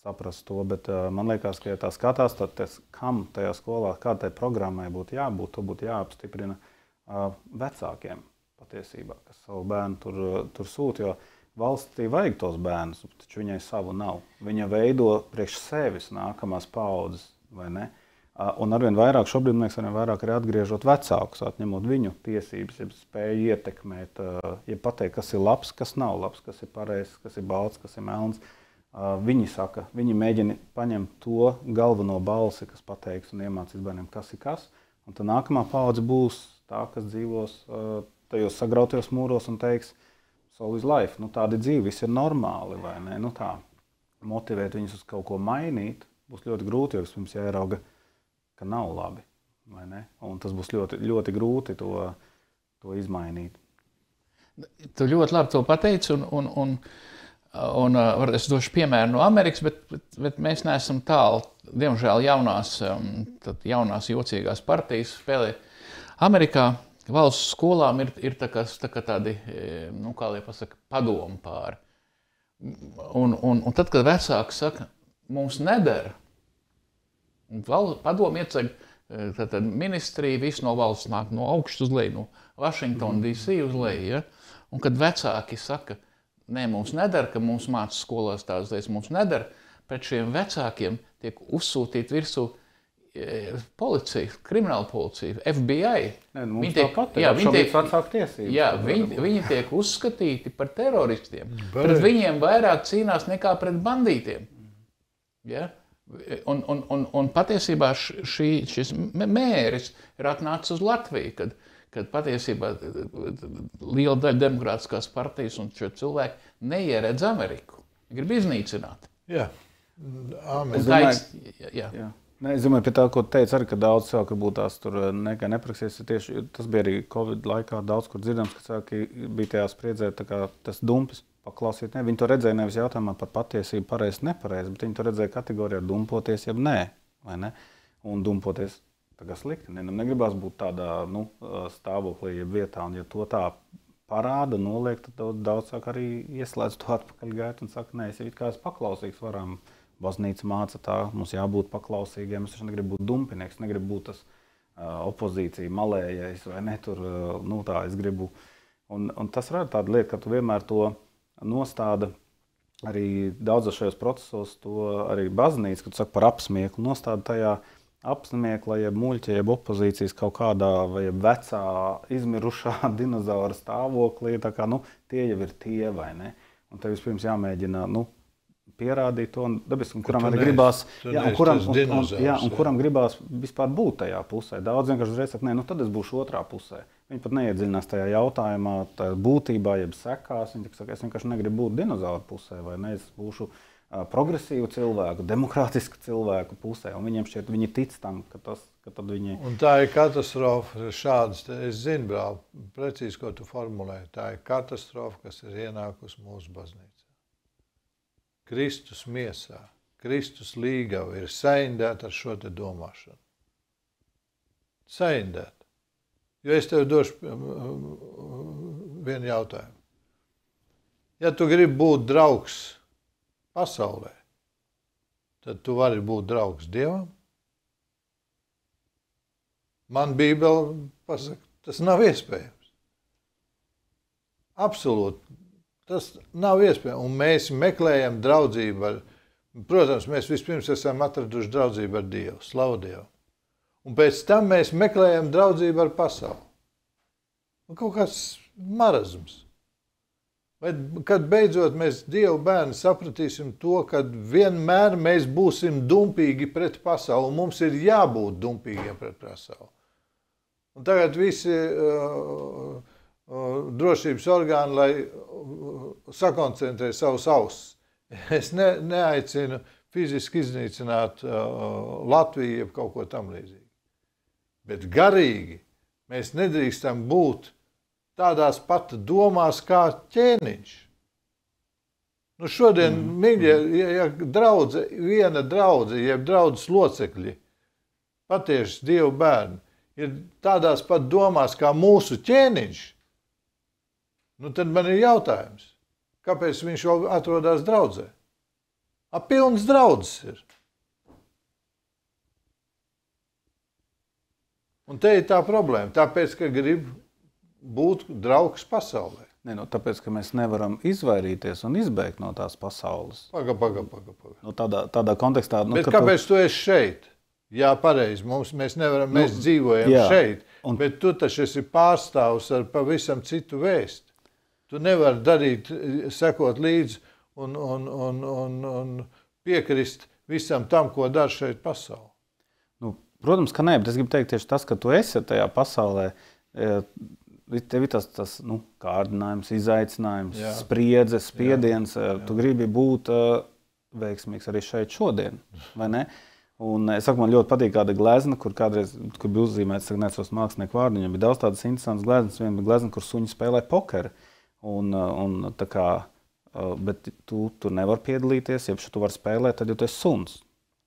S3: Saprast to. Bet uh, man liekas, ka, ja tā skatās, tad tas, kam tajā skolā, kādai programmai būtu jābūt, to būtu jāapstiprina uh, vecākiem patiesībā, kas savu bērnu tur, tur sūta. Valstī vajag tos bērnus, taču viņai savu nav. Viņa veido priekš sevis nākamās paudzes, vai ne? Un arvien vairāk šobrīd mēs arvien vairāk arī atgriežot vecākus, atņemot viņu tiesības, ja spēju ietekmēt, ja pateikt, kas ir labs, kas nav labs, kas ir pareizs, kas ir balts, kas ir melns. Viņi saka, viņi mēģina paņemt to galveno balsi, kas pateiks un iemācīs bērniem, kas ir kas. Un tad nākamā paudze būs tā, kas dzīvos tajos sagrautajos mūros un teiks, soul is life. Nu, tāda dzīve, viss ir normāli. Nu, tā. Motivēt viņus uz kaut ko mainīt būs ļoti grūti, jo vispirms jārauga, ka nav labi. Un tas būs ļoti, ļoti grūti to, to izmainīt.
S2: Tu ļoti labi to pateici, un, un, un, un uh, es došu piemēru no Amerikas, bet, bet, bet mēs neesam tālu. Diemžēl jaunās, um, jaunās jocīgās partijas spēlē Amerikā. Valsts skolām ir, ir tā kā, tā kā tādi, e, nu, kā lai pasaka, padomu pāri. Un, un, un tad, kad vecāki saka, mums nedara, padomu ieceļ, tad ministrija, viss no valsts nāk no augšas uz leju, no Vašingtona, mm. DC uz leju. Ja? Un kad vecāki saka, nē, mums nedara, ka mums mācās skolās tādas lietas, mums nedara, pret šiem vecākiem tiek uzsūtīta virsū e, policija, krimināla policija, FBI.
S3: Nē, nu, viņi tiek, jā, viņi
S2: viņi, viņi tiek uzskatīti par teroristiem. Bet. Pret viņiem vairāk cīnās nekā pret bandītiem. Ja? Un, un, un, un patiesībā šī, šis mēris ir atnācis uz Latviju, kad, kad patiesībā liela daļa demokrātiskās partijas un šie cilvēki neieredz Ameriku. Grib iznīcināt.
S1: Jā,
S3: Amen. Domāju, jā. jā. jā. Ne, es domāju, pie tā, ko teicu, arī, daudz cilvēku varbūt tās tur eh, nekā nepraksies. Tieši tas bija arī Covid laikā daudz kur dzirdams, ka cilvēki bija tajā spriedzē, kā tas dumpis. Paklausiet, ne. Viņi to redzēja nevis jautājumā par patiesību, pareizi, nepareizi, bet viņi to redzēja kategorijā dumpoties, jeb nē. Ne? Un dumpoties tagad slikti. Ne, nu, negribās būt tādā nu, stāvoklī, jeb vietā, un ja to tā parāda, noliek, tad daudz sāk arī ieslēdz to atpakaļ gaitu un saka, nē, es jau it kā esmu paklausīgs, varam baznīca māca tā, mums jābūt paklausīgiem. Es negribu būt dumpinieks, negribu būt tas uh, opozīcija, malējais vai ne tur. Uh, nu, tā, gribu, un, un tas rada tādu lietu, ka tu vienmēr to nostāda. Arī daudzos šajos procesos to arī baznīca, kad saka par apsmieklu, nostāda tajā apsmiekla, jeb muļķa, jeb opozīcijas kaut kādā vai vecā, izmirušā dinozaura stāvoklī. Kā, nu, tie jau ir tie vai ne? Un tev vispirms jāmēģina nu, pierādīt to, dabiski, un kuram arī gribās, jā, un kuram, un, un, jā, un kuram gribās vispār būt tajā pusē. Daudz vienkārši uzreiz saka, nē, nu tad es būšu otrā pusē. Viņi pat neiedziļinās tajā jautājumā, tajā būtībā, jeb sekās. Viņi saka, es vienkārši negribu būt dinozauru pusē, vai ne, es būšu progresīvu cilvēku, demokrātisku cilvēku pusē. Un viņiem šķiet, viņi tic tam, ka tas ka viņi...
S1: Un tā ir katastrofa. Šādas, es zinu, brāl, precīzi, ko tu formulē. Tā ir katastrofa, kas ir ienākusi mūsu baznīcā. Kristus miesā, Kristus līgava ir saindēta ar šo te domāšanu. Saindēta. Jo es tev došu um, um, vienu jautājumu. Ja tu gribi būt draugs pasaulē, tad tu vari būt draugs Dievam. Man Bībele pasaka, tas nav iespējams. Absolūti Tas nav iespējams. Un mēs meklējam draudzību ar, protams, mēs vispirms esam atraduši draudzību ar Dievu, slavu Dievu. Un pēc tam mēs meklējam draudzību ar pasauli. Un kaut kāds marazms. Vai kad beidzot mēs Dievu bērni sapratīsim to, ka vienmēr mēs būsim dumpīgi pret pasauli, un mums ir jābūt dumpīgiem pret pasauli. Un tagad visi uh, drošības orgāni, lai sakoncentrē savus ausis. Es ne, neaicinu fiziski iznīcināt uh, Latviju vai kaut ko tamlīdzīgu. Bet garīgi mēs nedrīkstam būt tādās pat domās kā ķēniņš. Nu šodien, mm. mīļie, ja, ja draudze, viena draudze, jeb draudzes locekļi, patieši Dievu bērni, ir tādās pat domās kā mūsu ķēniņš, Nu, tad man ir jautājums, kāpēc viņš vēl atrodas draudzē? Ap pilnas draudzes ir. Un te ir tā problēma. Tāpēc, ka grib būt draugs pasaulē.
S3: Ne, nu, tāpēc, ka mēs nevaram izvairīties un izbēgt no tās pasaules.
S1: Paga, paga, paga, paga.
S3: Nu, tādā, tādā kontekstā.
S1: Nu, Bet kāpēc tu... tu esi šeit? Jā, pareizi. Mums, mēs nevaram, mēs nu, dzīvojam jā. šeit. Un... Bet tu taču esi pārstāvs ar pavisam citu vēstu. Tu nevari darīt, sekot līdzi un, un, un, un, un piekrist visam tam, ko dara šeit pasaulē.
S3: Nu, protams, ka nē, bet es gribu teikt tieši tas, ka tu esi tajā pasaulē. E, tev ir tas, tas nu, kārdinājums, izaicinājums, Jā. spriedze, spiediens. Jā. E, Jā. Tu gribi būt uh, veiksmīgs arī šeit šodien, vai ne? Un es saku, man ļoti patīk kāda glezna, kur kādreiz kur bija uzzīmēta, ka nesos mākslinieku vārdu. Viņam bija daudz tādas interesantas gleznas. Viena bija glezna, kur suņi spēlē pokeru. Un, un, tā kā, bet tu tur nevari piedalīties, ja tu vari spēlēt, tad jau tu esi suns.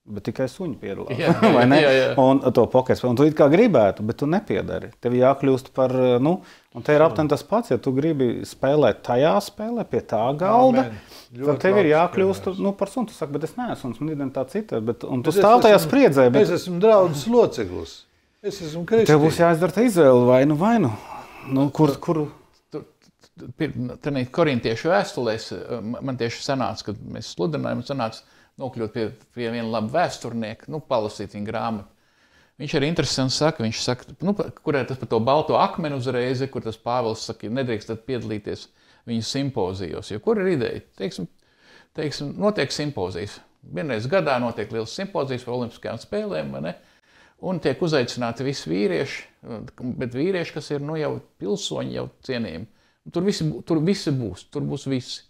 S3: Bet tikai suņi piedalās. Jā, jā, jā, jā. Un to pokeru un tu kā gribētu, bet tu nepiedari. Tev jākļūst par, nu, un te ir aptuveni tas pats, ja tu gribi spēlēt tajā spēlē, pie tā galda. Tad tev ir jākļūst nu, par sunu. Tu saki, bet es neesmu, man identitāte cita. Bet, un tu bet stāv tajā spriedzē.
S1: Bet... Es esmu draugs loceklis. Es esmu kristīgs.
S3: Tev būs jāizdara izvēle vai nu vai nu. nu kur, kur...
S2: Tad korintiešu vēstulēs man tieši sanāca, kad mēs sludinājām, sanāca, nokļūt pie, pie viena laba vēsturnieka, nu, palasīt viņa grāmatu. Viņš arī interesanti saka, viņš saka, nu, kur ir tas par to balto akmeni uzreiz, kur tas Pāvils saka, nedrīkstat piedalīties viņu simpozijos. Jo kur ir ideja? Teiksim, teiksim, notiek simpozijas. Vienreiz gadā notiek liels simpozijas par olimpiskajām spēlēm, un tiek uzaicināti visi vīrieši, bet vīrieši, kas ir nu, jau pilsoņi, jau cienījami. Tur visi, tur visi būs, tur būs visi.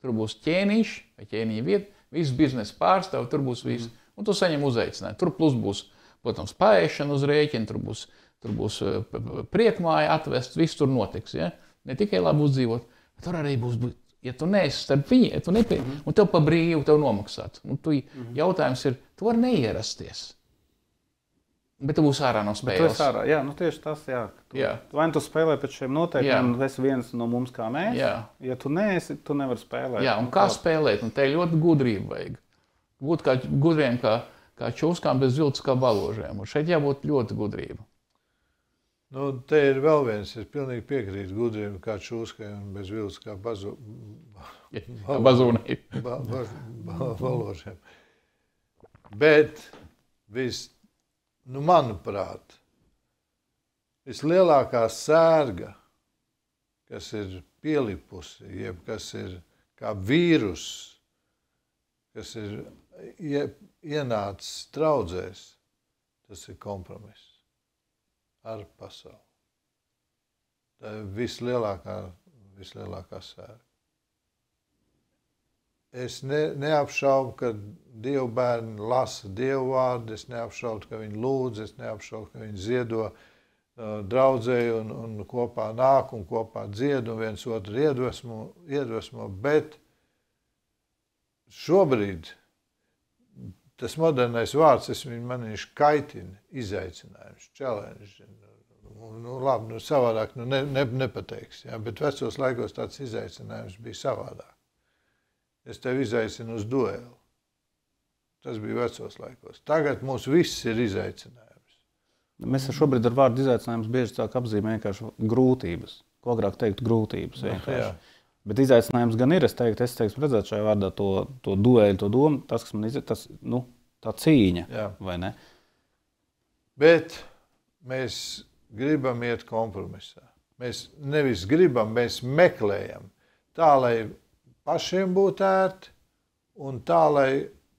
S2: Tur būs ķēniņš vai ķēniņa vieta, Visu biznesa pārstāvu, tur būs viss. Mm. Un tu saņem uzaicinājumu. Tur plus būs, protams, pārišana uz rēķina, tur būs, tur būs eh, priekmāja atvest, viss tur notiks. Ja? Ne tikai labi uzdzīvot, bet tur arī būs. Ja tu neesi starp viņiem, ja tu nepie, mm -hmm. un tev pa brīvu tev nomaksāt. Un tu, mm -hmm. Jautājums ir, tu vari neierasties. Bet tu būsi ārā no spēles.
S3: Ārā, jā, nu tieši tas, jā. Tu, jā. Vai nu tu spēlē pēc šiem noteikumiem, un esi viens no mums kā mēs? Jā. Ja tu neesi, tu nevari spēlēt.
S2: Jā, un, un kā, kā spēlēt? Un te ļoti gudrība vajag. Būt kā gudriem, kā, kā čūskām bez viltus, kā baložiem. Un šeit jābūt ļoti gudrība.
S1: Nu, te ir vēl viens, es pilnīgi piekrītu gudriem, kā čūskai un bez viltus, kā bazo,
S2: bazūnai.
S1: Ba, ba, ba, baložiem. Bet viss nu, manuprāt, vislielākā sērga, kas ir pielipusi, jeb kas ir kā vīrus, kas ir ienācis traudzēs, tas ir kompromiss ar pasauli. Tā ir vislielākā, vislielākā sērga. Es ne, neapšaubu, ka Dieva bērni lasa Dievu vārdu, es neapšaubu, ka viņi lūdz, es neapšaubu, ka viņi ziedo uh, draudzēji un, un kopā nāk un kopā dzied un viens otru iedvesmo, iedvesmo, bet šobrīd tas modernais vārds, es viņu man viņš kaitina, izaicinājums, challenge. Nu, nu, labi, nu savādāk nu, ne, ne, nepateiks, ja? bet vecos laikos tāds izaicinājums bija savādāk. Es tevi izaicinu uz dueli. Tas bija vecos laikos. Tagad mums viss ir izaicinājums.
S3: Mēs šobrīd ar vārdu izaicinājums bieži apzīmējam vienkārši grūtības. Ko agrāk teikt, grūtības. Vienkārši. Bet izaicinājums gan ir. Es teiktu, es teiktu, redzēt šajā vārdā to, to dueli, to domu, tas, kas man ir tas, nu, tā cīņa. Jā. Vai ne?
S1: Bet mēs gribam iet kompromisā. Mēs nevis gribam, mēs meklējam tā, lai pašiem būtu ērti un tā, lai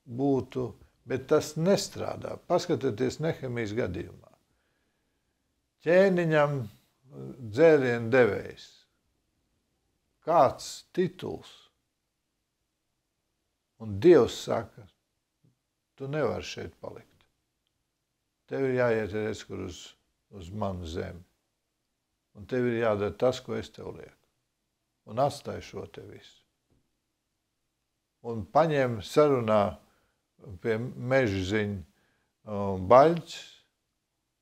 S1: būtu, bet tas nestrādā. Paskatieties Nehemijas gadījumā. Ķēniņam dzērienu devējs. Kāds tituls? Un Dievs saka, tu nevari šeit palikt. Tev ir jāiet reiz, kur uz, uz manu zemi. Un tev ir jādara tas, ko es tev lieku. Un atstāj šo te visu un paņēma sarunā pie meža ziņa baļķis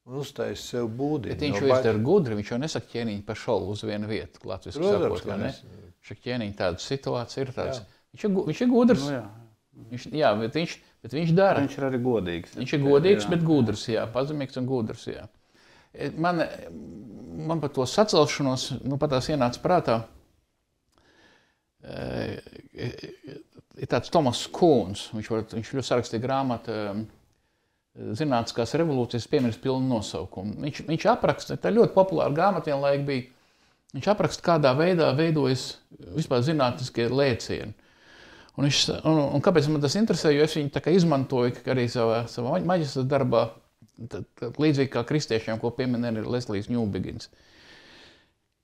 S1: un uztaisīja sev būdību.
S2: Bet viņš no jau ir gudri, viņš jau nesaka ķēniņu pa šolu uz vienu vietu, latviski Protams, sakot, vai ne? Šī ķēniņa tāda situācija ir tāds. Jā. Viņš ir, viņš ir gudrs. Nu, jā. Viņš, jā, bet viņš, bet viņš dara.
S3: Viņš ir arī godīgs.
S2: Viņš ir godīgs, jā. bet gudrs, jā, pazemīgs un gudrs, jā. E, man, man par to sacelšanos, nu, pat tās ienāca prātā, e, ir tāds Tomas Kūns. Viņš, var, viņš ļoti sarakstīja grāmatu um, Zinātniskās revolūcijas piemiņas pilnu nosaukumu. Viņš, viņš apraksta, tā ļoti populāra grāmata vienlaik bija. Viņš apraksta, kādā veidā veidojas vispār zinātniskie lēcieni. Un, viņš, un, un kāpēc man tas interesē? Jo es viņu izmantoju arī savā, savā maģistra darbā, tad, tad, līdzīgi kā kristiešiem, ko pieminēja Leslīs Ņūbigins. Uh,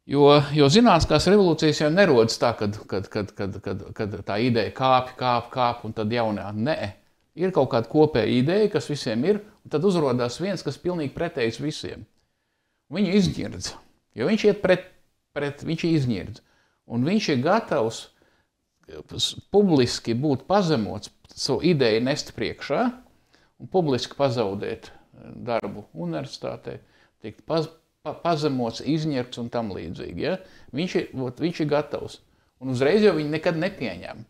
S2: Jo, jo zinātniskās revolūcijas jau nerodas tā, kad, kad, kad, kad, kad, kad tā ideja kāpj, kāpj, kāpj, un tad jaunā. Nē, ir kaut kāda kopēja ideja, kas visiem ir, un tad uzrādās viens, kas pilnīgi pretējs visiem. Viņu izņirdz, jo viņš iet pret, pret viņš izņirdz. Un viņš ir gatavs publiski būt pazemots, savu ideju nest priekšā un publiski pazaudēt darbu universitātē, tikt paz, pa, pazemots, izņemts un tam līdzīgi. Ja? Viņš, ir, ot, viņš ir gatavs. Un uzreiz jau viņi nekad nepieņem.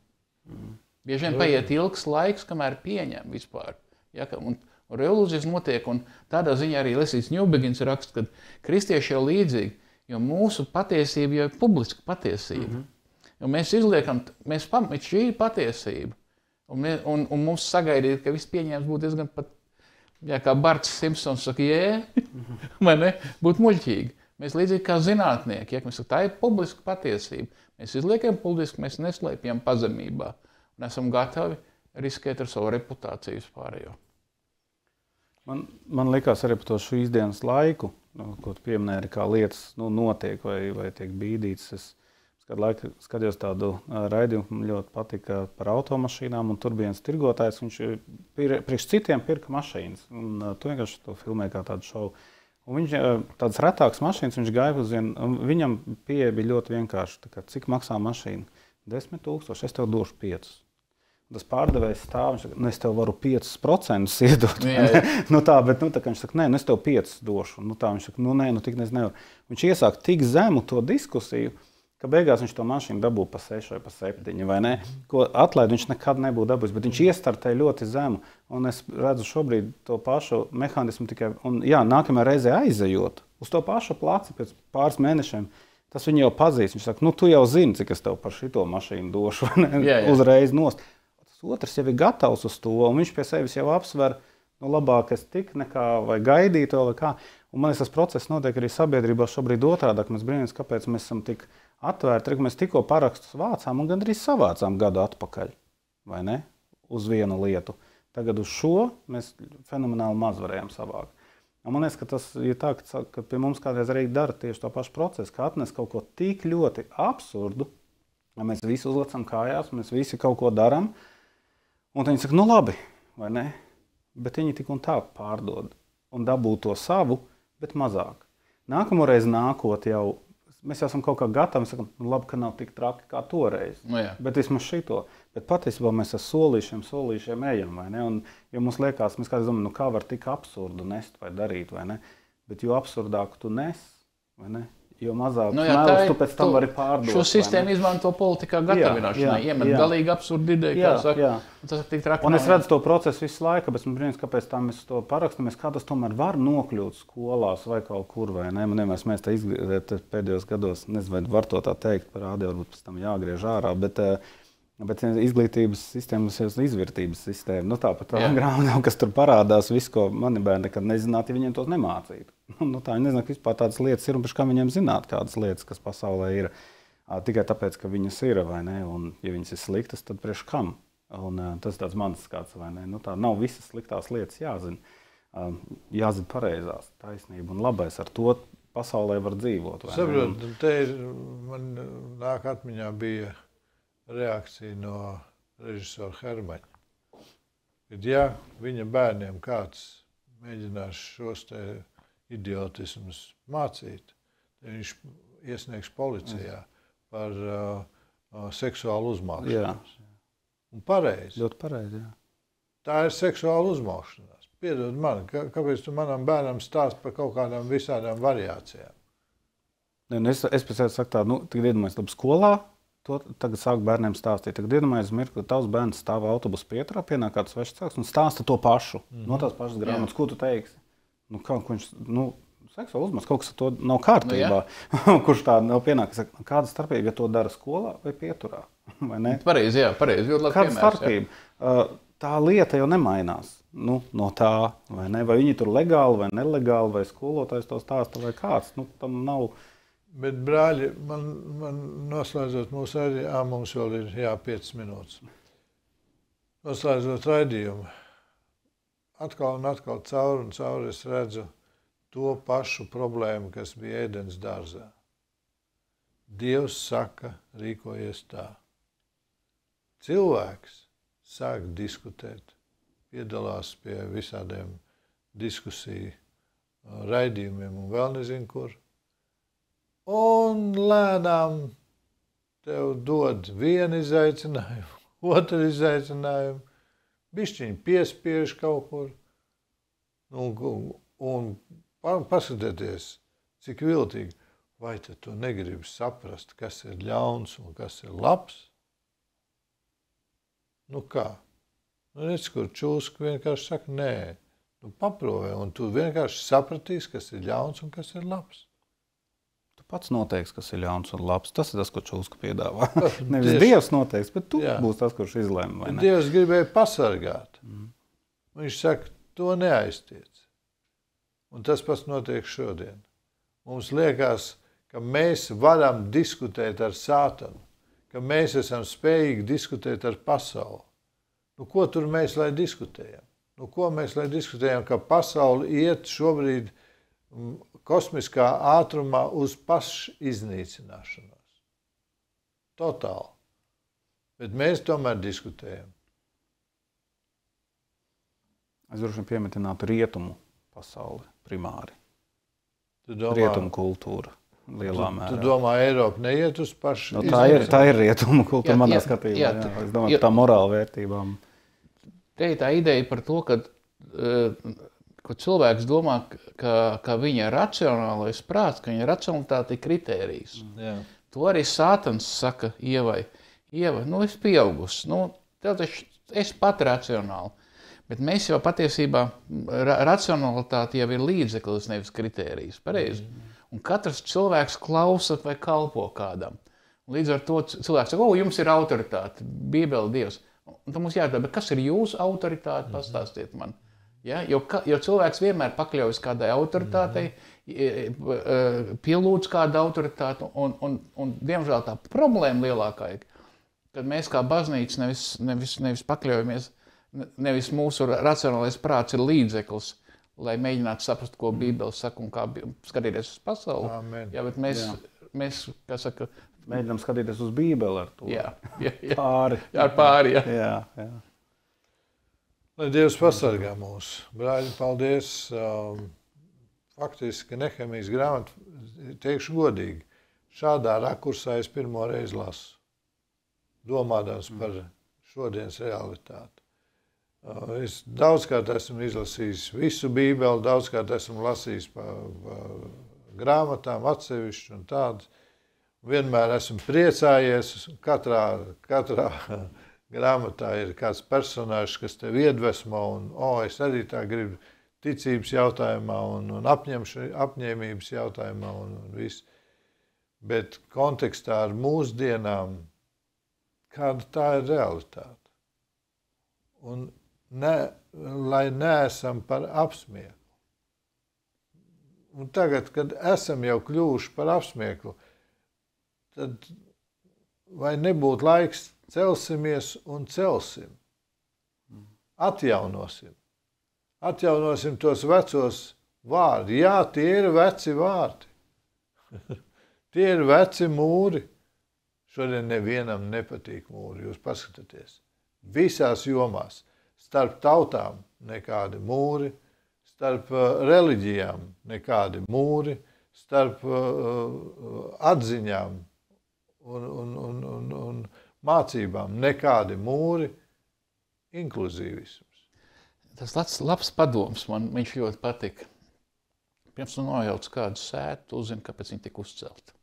S2: Mm. Bieži vien paiet ilgs laiks, kamēr pieņem vispār. Ja? Un, un revolūcijas notiek, un tādā ziņā arī Lesijas Ņūbegins raksta, ka kristieši jau līdzīgi, jo mūsu patiesība jau ir publiska patiesība. Mm -hmm. Jo mēs izliekam, mēs pamatām, šī ir patiesība. Un, un, un mums sagaidīt, ka viss pieņēmums būtu diezgan pat Jā, kā Barts Simpsons saka, jē, vai ne? Būtu muļķīgi. Mēs līdzīgi kā zinātnieki, ja mēs sakām, tā ir publiska patiesība. Mēs izliekam publiski, mēs neslēpjam pazemībā un esam gatavi riskēt ar savu reputāciju vispārējo.
S3: Man, man liekas arī par to šīs dienas laiku, nu, ko tu pieminēji, kā lietas nu, notiek vai, vai tiek bīdītas. Es Kādu laiku skatījos tādu raidījumu, man ļoti patika par automašīnām. Tur bija viens tirgotājs, viņš priekš citiem pirka mašīnas. Un, tu vienkārši to filmēji kā tādu šovu. Un viņš tādas retākas mašīnas, viņš gāja uz vienu. Viņam pieeja bija ļoti vienkārša. Kā, cik maksā mašīna? 10,000, es tev došu 5. Tas pārdevējs stāv, viņš saka, nu, es tev varu 5% iedot. Jā, jā. nu, tā, bet nu, tā, viņš saka, nē, nu, es tev 5 došu. Nu, tā, viņš saka, nu, nē, nu, tik nezinu. Viņš iesāk tik zemu to diskusiju, ka beigās viņš to mašīnu dabūja pa 6 vai pa 7, vai ne? Ko atlaid viņš nekad nebūtu dabūjis, bet viņš iestartēja ļoti zemu. Un es redzu šobrīd to pašu mehānismu tikai, un jā, nākamajā reizē aizejot uz to pašu placi pēc pāris mēnešiem. Tas viņu jau pazīst. Viņš saka, nu, tu jau zini, cik es tev par šo mašīnu došu. Jā, jā. Uzreiz nost. Tas otrs jau ir gatavs uz to, un viņš pie sevis jau apsver, nu, labāk es tik nekā vai gaidīt to, vai kā. Un man liekas, tas process notiek arī sabiedrībā šobrīd otrādi. Mēs brīnamies, kāpēc mēs esam tik atvērti. Mēs tikko parakstus vācām un gandrīz savācām gadu atpakaļ, vai ne? Uz vienu lietu. Tagad uz šo mēs fenomenāli maz varējām savākt. Un man liekas, ka tas ir tā, ka, ka pie mums kādreiz arī dara tieši to pašu procesu, ka atnes kaut ko tik ļoti absurdu, ka mēs visi uzlicam kājās, mēs visi kaut ko darām. Un viņi saka, nu labi, vai ne? Bet viņi tik un tā pārdod un dabū to savu, bet mazāk. Nākamo reizi nākot jau mēs jau esam kaut kā gatavi. Mēs sakām, nu, labi, ka nav tik traki kā toreiz.
S2: Nu, jā.
S3: bet vismaz šito. Bet patiesībā mēs ar solīšiem, solīšiem ejam. Un, jo mums liekas, mēs kādreiz domājam, nu, kā var tik absurdu nest vai darīt. Vai ne? bet jo absurdāk tu nes, ne? Jo mazāk nu, jā, melus, tu pēc tam tu, vari pārdot.
S2: Šo sistēmu izmanto politikā gatavināšanā, iemet galīgi absurdu ideju, kā saka. Tas ir tik traki.
S3: Un es redzu to procesu visu laiku, bet es brīnos, kāpēc tā mēs to parakstāmies, kā tas tomēr var nokļūt skolās vai kaut kur, vai ne? Man vienmēr mēs tā izglītēt pēdējos gados, nezinu, vai var to tā teikt, par rādio varbūt pēc tam jāgriež ārā, bet uh, Bet izglītības sistēma ir izvērtības sistēma. Nu, Tāpat tā grāmatā, kas tur parādās, viss, ko mani bērni nekad nezinātu, ja viņiem to nemācītu. Nu, tā viņi nezina, ka vispār tādas lietas ir un kā viņiem zināt, kādas lietas, kas pasaulē ir. Tikai tāpēc, ka viņas ir, vai ne? Un, ja viņas ir sliktas, tad priekš kam? Un, tas ir mans skats, vai ne? Nu, tā nav visas sliktās lietas jāzina. Jāzina pareizās, taisnība un labais. Ar to pasaulē var dzīvot.
S1: Saprotu, te ir, man nāk atmiņā bija reakcija no režisora Hermaņa. Kad ja viņa bērniem kāds mēģinās šos idiotismus mācīt, viņš iesniegs policijā par uh, seksuālu uzmākšanos. Un pareizi.
S3: Ļoti pareizi, jā.
S1: Tā ir seksuāla uzmākšanās. Piedod man, kā, kāpēc tu manam bērnam stāst par kaut kādām visādām variācijām?
S3: Ne, nu es, es pēc tam saku tā, nu, tad iedomājies, labi, skolā To tagad sāk bērniem stāstīt. Tagad iedomājieties, mirkli, ka tavs bērns stāv autobusu pieturā, pienāk kāds svešs cilvēks un stāsta to pašu. Mm -hmm. No tās pašas grāmatas, ko tu teiksi? Nu, kā, viņš, nu, seksuāli uzmanīgs, kaut kas ar to nav kārtībā. Nu, Kurš tā nav pienācis? Kāda starpība, ja to dara skolā vai pieturā? Vai
S2: pareizi, jā, pareizi. Kāda
S3: piemērs, starpība? Jā. Uh, tā lieta jau nemainās. Nu, no tā, vai, ne? vai viņi tur legāli vai nelegāli, vai skolotājs to stāsta, vai kāds. Nu, tam nav
S1: Bet, brāļi, man, man noslēdzot mūsu raidījumu, mums vēl ir jā, 5 minūtes. Noslēdzot raidījumu, atkal un atkal cauri un cauri es redzu to pašu problēmu, kas bija ēdienas dārzā. Dievs saka, rīkojies tā. Cilvēks sāk diskutēt, piedalās pie visādiem diskusiju raidījumiem un vēl nezinu kur. Un lēnām tev dod vienu izaicinājumu, otru izaicinājumu, bišķiņi piespiež kaut kur. Nu, un paskatieties, cik viltīgi. Vai tu negribi saprast, kas ir ļauns un kas ir labs? Nu kā? Nu, redz, kur čūska vienkārši saka, nē, nu paprovē, un tu vienkārši sapratīsi, kas ir ļauns un kas ir labs.
S3: Pats noteiksi, kas ir ļauns un labs. Tas ir tas, ko čūska piedāvā. Nevis Tieši. Dievs noteiks, bet tu Jā. būsi tas, kurš izlēma.
S1: Dievs gribēja pasargāt. Mm. Viņš saka, to neaiztiec. Un tas pats notiek šodien. Mums liekas, ka mēs varam diskutēt ar sātanu, ka mēs esam spējīgi diskutēt ar pasauli. Nu, ko tur mēs lai diskutējam? Nu, ko mēs lai diskutējam, ka pasauli iet šobrīd mm, kosmiskā ātrumā uz pašiznīcināšanos? Totāli. Bet mēs tomēr diskutējam.
S3: Es droši vien piemetinātu rietumu pasauli primāri. Domā, rietumu kultūru lielā
S1: tu,
S3: mērā.
S1: Tu domā, Eiropa neiet uz pašu?
S3: No, nu, tā, ir, tā ir rietumu kultūra jā, manā jā, skatījumā. Jā, jā. Es domāju, jā, par tā morāla vērtībām.
S2: Te ir tā ideja par to, ka, uh, ka cilvēks domā, ka, ka viņa racionālais prāts, ka viņa racionalitāte ir kritērijs. Jā. To arī Sātans saka Ievai. Ieva, nu es pieaugusi, nu tev taču es pat racionāli. Bet mēs jau patiesībā, ra racionalitāte jau ir līdzeklis, nevis kritērijs. Pareizi. Mm. Un katrs cilvēks klausa vai kalpo kādam. Līdz ar to cilvēks saka, o, jums ir autoritāte, Bībele, Dievs. Un tad mums jājautā, kas ir jūsu autoritāte, pastāstiet man. Ja? Jo, jo cilvēks vienmēr pakļaujas kādai autoritātei, mm. pielūdz kādu autoritāti, un, un, un diemžēl tā problēma lielākā ir, kad mēs kā baznīca nevis, nevis, nevis pakļaujamies, nevis mūsu racionālais prāts ir līdzeklis, lai mēģinātu saprast, ko Bībele saka un kā skatīties uz pasauli. Amen. Jā, bet mēs, jā. mēs kā saka,
S3: mēģinām skatīties uz Bībeli ar to
S2: jā, jā, jā.
S3: pāri.
S2: Jā, ar pāri, jā.
S3: jā, jā.
S1: Lai Dievs pasargā mūs. Brāļi, paldies. Um, faktiski Nehemijas grāmatu, teikšu godīgi, šādā rakursā es pirmo reizi lasu, domādams par šodienas realitāti. Es daudzkārt esmu izlasījis visu Bībeli, daudzkārt esmu lasījis pa, pa grāmatām, atsevišķi un tādas. Vienmēr esmu priecājies. Katrā, katrā grāmatā ir kāds personāžs, kas tev iedvesmo, un oh, es arī tā gribu ticības jautājumā, un, un apņēmības jautājumā, un, un viss. Bet kontekstā ar mūsdienām, kāda tā ir realitāte. Un ne, lai neesam par apsmieklu. Un tagad, kad esam jau kļuvuši par apsmieklu, tad vai nebūtu laiks celsimies un celsim? Atjaunosim. Atjaunosim tos vecos vārdus. Jā, tie ir veci vārdi. tie ir veci mūri. Šodien nevienam nepatīk mūri. Jūs paskatieties. Visās jomās starp tautām nekādi mūri, starp uh, reliģijām nekādi mūri, starp uh, atziņām un, un, un, un, un mācībām nekādi mūri, inkluzīvisms.
S2: Tas labs, labs padoms man viņš ļoti patika. Pirms tu nojauc kādu sētu, tu uzzini, kāpēc viņi tika uzcelti.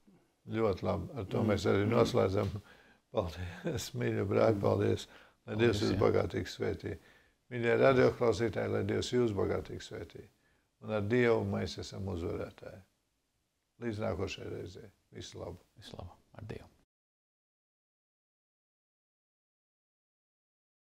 S1: Ļoti labi. Ar to mēs arī noslēdzam. Paldies, mīļie brāļi, paldies. Lai Dievs jūs bagātīgi svētīja. Mīļie radioklausītāji, lai Dievs jūs bagātīgi svētī. Un ar Dievu mēs esam uzvarētāji. Līdz nākošajai reizei. Visu labu!
S2: Visu labu! Ar Dievu!